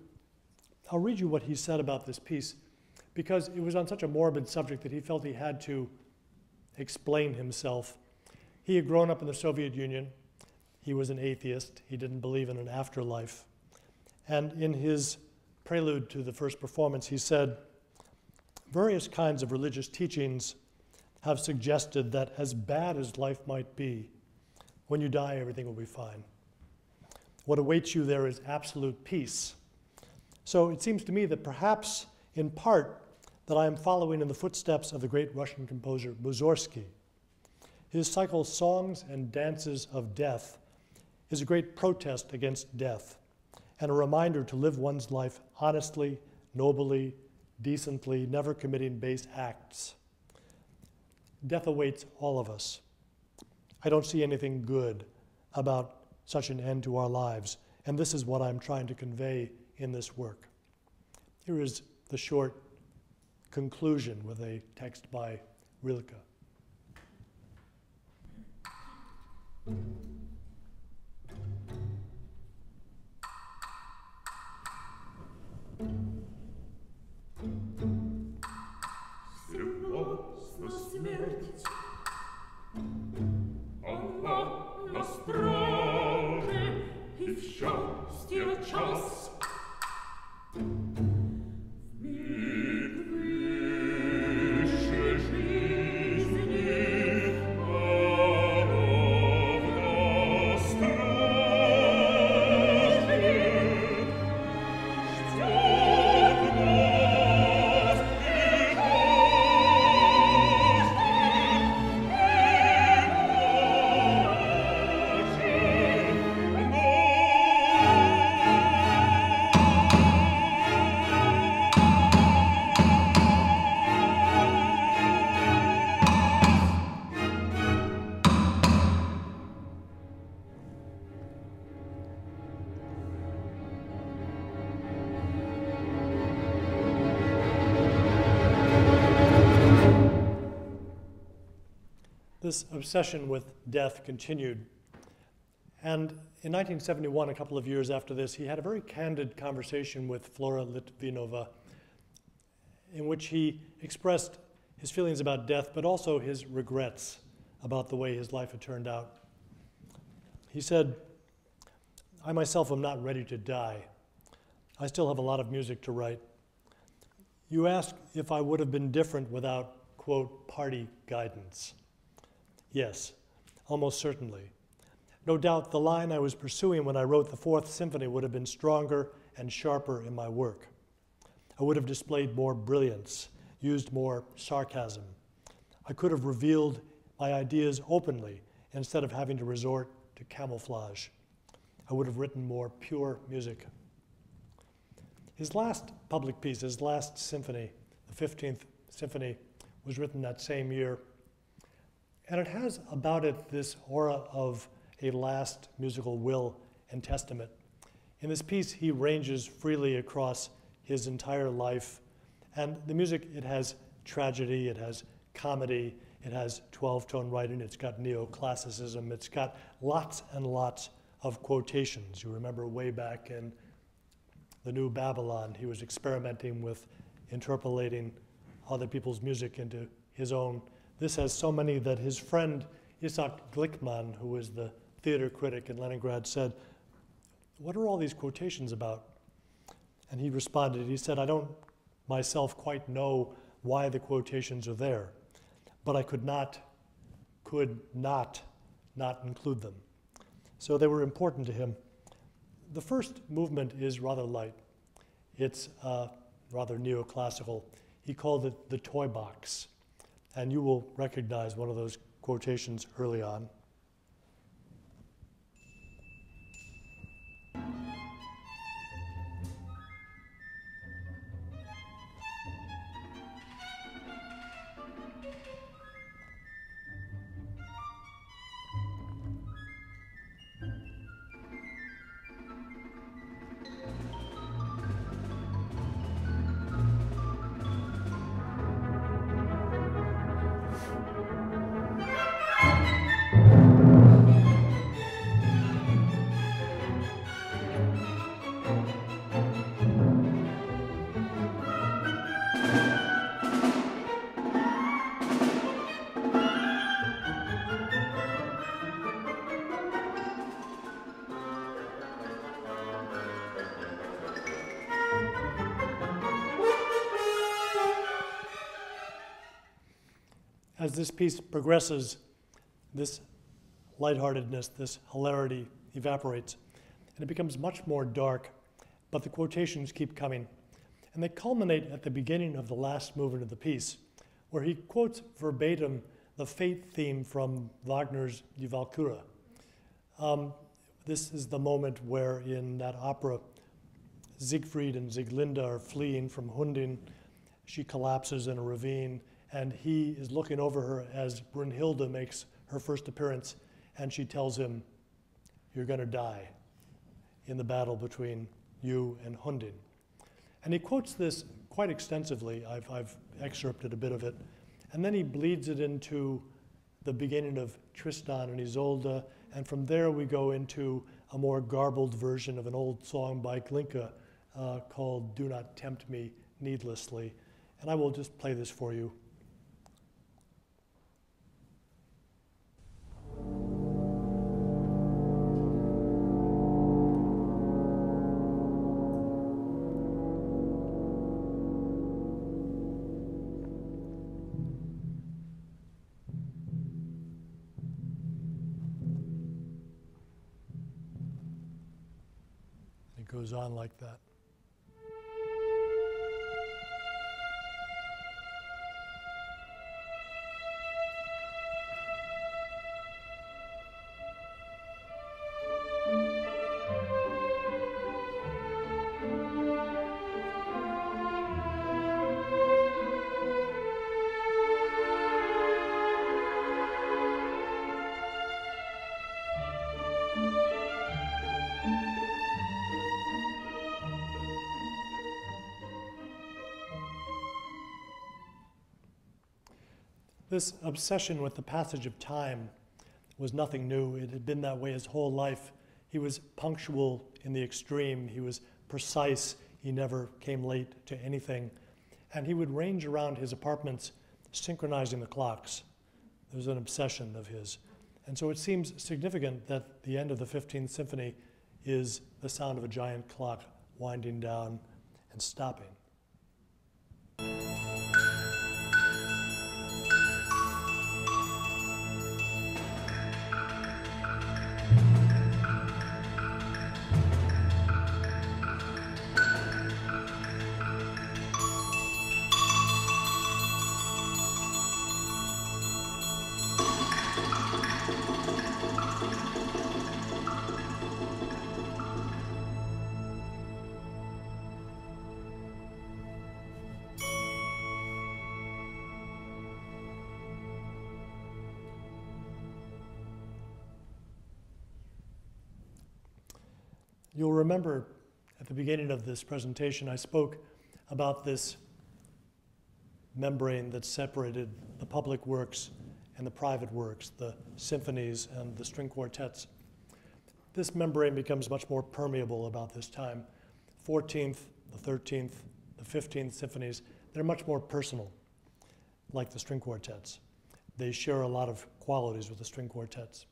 I'll read you what he said about this piece because it was on such a morbid subject that he felt he had to explain himself. He had grown up in the Soviet Union. He was an atheist. He didn't believe in an afterlife. And in his prelude to the first performance, he said, Various kinds of religious teachings have suggested that as bad as life might be, when you die, everything will be fine. What awaits you there is absolute peace. So it seems to me that perhaps, in part, that I am following in the footsteps of the great Russian composer Mussorgsky. His cycle Songs and Dances of Death is a great protest against death and a reminder to live one's life honestly, nobly, decently, never committing base acts. Death awaits all of us. I don't see anything good about such an end to our lives, and this is what I'm trying to convey in this work. Here is the short conclusion with a text by Rilke. Obsession with death continued. And in 1971, a couple of years after this, he had a very candid conversation with Flora Litvinova in which he expressed his feelings about death, but also his regrets about the way his life had turned out. He said, I myself am not ready to die. I still have a lot of music to write. You ask if I would have been different without, quote, party guidance. Yes, almost certainly. No doubt the line I was pursuing when I wrote the Fourth Symphony would have been stronger and sharper in my work. I would have displayed more brilliance, used more sarcasm. I could have revealed my ideas openly instead of having to resort to camouflage. I would have written more pure music. His last public piece, his last symphony, the 15th Symphony, was written that same year. And it has about it this aura of a last musical will and testament. In this piece, he ranges freely across his entire life. And the music, it has tragedy, it has comedy, it has 12 tone writing, it's got neoclassicism, it's got lots and lots of quotations. You remember way back in The New Babylon, he was experimenting with interpolating other people's music into his own. This has so many that his friend Isaac Glikman, who was the theater critic in Leningrad, said, What are all these quotations about? And he responded, he said, I don't myself quite know why the quotations are there, but I could not, could not, not include them. So they were important to him. The first movement is rather light. It's uh, rather neoclassical. He called it the toy box. And you will recognize one of those quotations early on. As this piece progresses, this lightheartedness, this hilarity evaporates, and it becomes much more dark, but the quotations keep coming. And they culminate at the beginning of the last movement of the piece, where he quotes verbatim the fate theme from Wagner's Die Walküre. Um, this is the moment where, in that opera, Siegfried and Sieglinde are fleeing from Hunding. She collapses in a ravine and he is looking over her as Brunhilde makes her first appearance, and she tells him, You're going to die in the battle between you and Hunding. And he quotes this quite extensively. I've, I've excerpted a bit of it. And then he bleeds it into the beginning of Tristan and Isolde, and from there we go into a more garbled version of an old song by Glinka uh, called Do Not Tempt Me Needlessly. And I will just play this for you. On like that. This obsession with the passage of time was nothing new. It had been that way his whole life. He was punctual in the extreme, he was precise, he never came late to anything. And he would range around his apartments synchronizing the clocks. There was an obsession of his. And so it seems significant that the end of the 15th symphony is the sound of a giant clock winding down and stopping. Remember at the beginning of this presentation, I spoke about this membrane that separated the public works and the private works, the symphonies and the string quartets. This membrane becomes much more permeable about this time. 14th, the 13th, the 15th symphonies, they're much more personal, like the string quartets. They share a lot of qualities with the string quartets.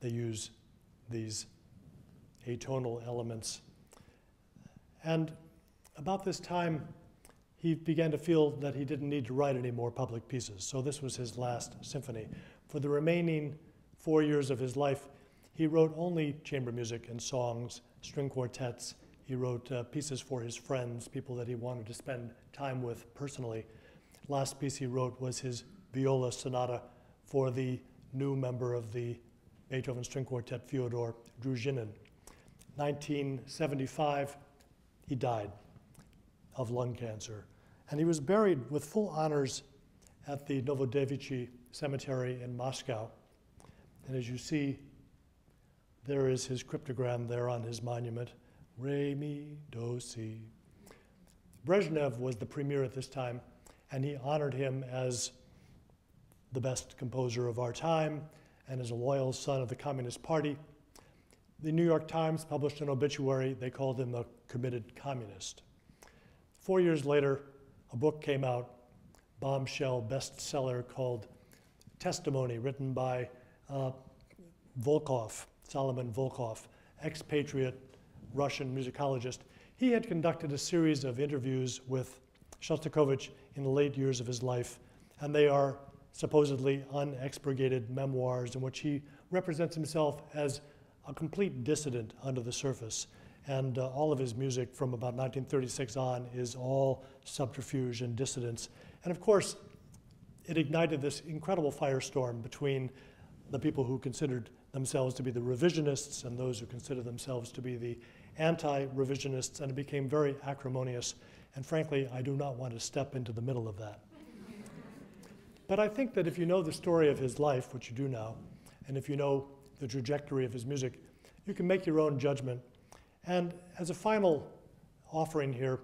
They use these atonal elements. And about this time, he began to feel that he didn't need to write any more public pieces. So this was his last symphony. For the remaining four years of his life, he wrote only chamber music and songs, string quartets, He wrote uh, pieces for his friends, people that he wanted to spend time with personally. Last piece he wrote was his viola sonata for the new member of the Beethoven String Quartet, Fyodor Druzhinin. 1975, he died of lung cancer. And he was buried with full honors at the Novodevichy Cemetery in Moscow. And as you see, there is his cryptogram there on his monument, Re, mi, do, si. Brezhnev was the premier at this time, and he honored him as the best composer of our time and as a loyal son of the Communist Party. The New York Times published an obituary. They called him a committed communist. Four years later, a book came out, bombshell bestseller called Testimony, written by uh, Volkov, Solomon Volkov, expatriate Russian musicologist. He had conducted a series of interviews with Shostakovich in the late years of his life, and they are supposedly unexpurgated memoirs in which he represents himself as a complete dissident under the surface. And uh, all of his music from about 1936 on is all subterfuge and dissidence. And of course, it ignited this incredible firestorm between the people who considered themselves to be the revisionists and those who considered themselves to be the anti revisionists, and it became very acrimonious. And frankly, I do not want to step into the middle of that. but I think that if you know the story of his life, which you do now, and if you know the trajectory of his music, you can make your own judgment. And as a final offering here,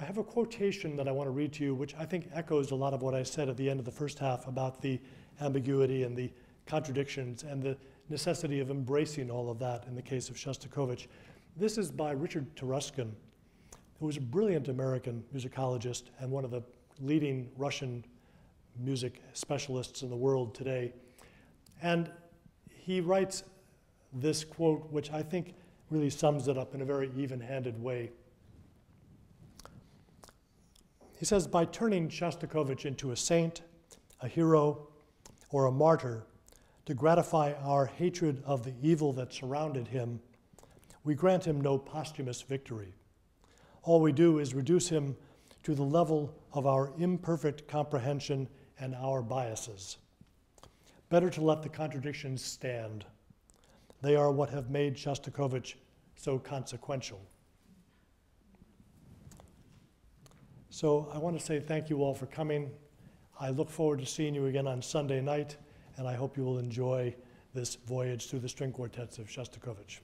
I have a quotation that I want to read to you, which I think echoes a lot of what I said at the end of the first half about the ambiguity and the contradictions and the necessity of embracing all of that in the case of Shostakovich. This is by Richard Taruskin, who was a brilliant American musicologist and one of the leading Russian music specialists in the world today. And he writes this quote, which I think really sums it up in a very even handed way. He says, By turning Shostakovich into a saint, a hero, or a martyr to gratify our hatred of the evil that surrounded him, we grant him no posthumous victory. All we do is reduce him to the level of our imperfect comprehension and our biases. Better to let the contradictions stand. They are what have made Shostakovich so consequential. So I want to say thank you all for coming. I look forward to seeing you again on Sunday night, and I hope you will enjoy this voyage through the string quartets of Shostakovich.